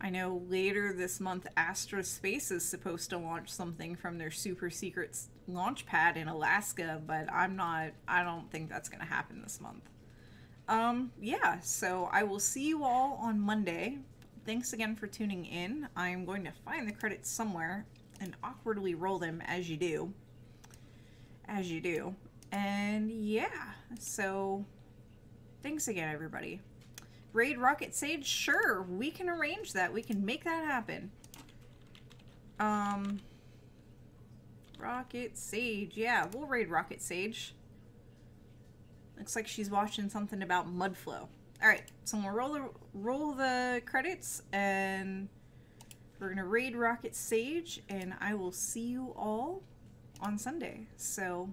I know later this month Astra Space is supposed to launch something from their super secret launch pad in Alaska, but I'm not I don't think that's going to happen this month. Um, yeah, so I will see you all on Monday. Thanks again for tuning in. I'm going to find the credits somewhere and awkwardly roll them as you do. As you do. And yeah, so thanks again, everybody. Raid Rocket Sage? Sure, we can arrange that. We can make that happen. Um, Rocket Sage. Yeah, we'll raid Rocket Sage. Looks like she's watching something about Mudflow. All right, so we'll roll the roll the credits, and we're gonna raid Rocket Sage, and I will see you all on Sunday. So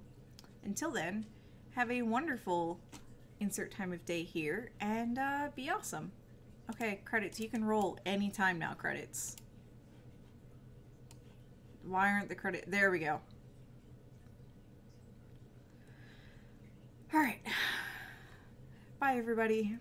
until then, have a wonderful insert time of day here, and uh, be awesome. Okay, credits. You can roll anytime now. Credits. Why aren't the credit? There we go. All right. Bye, everybody.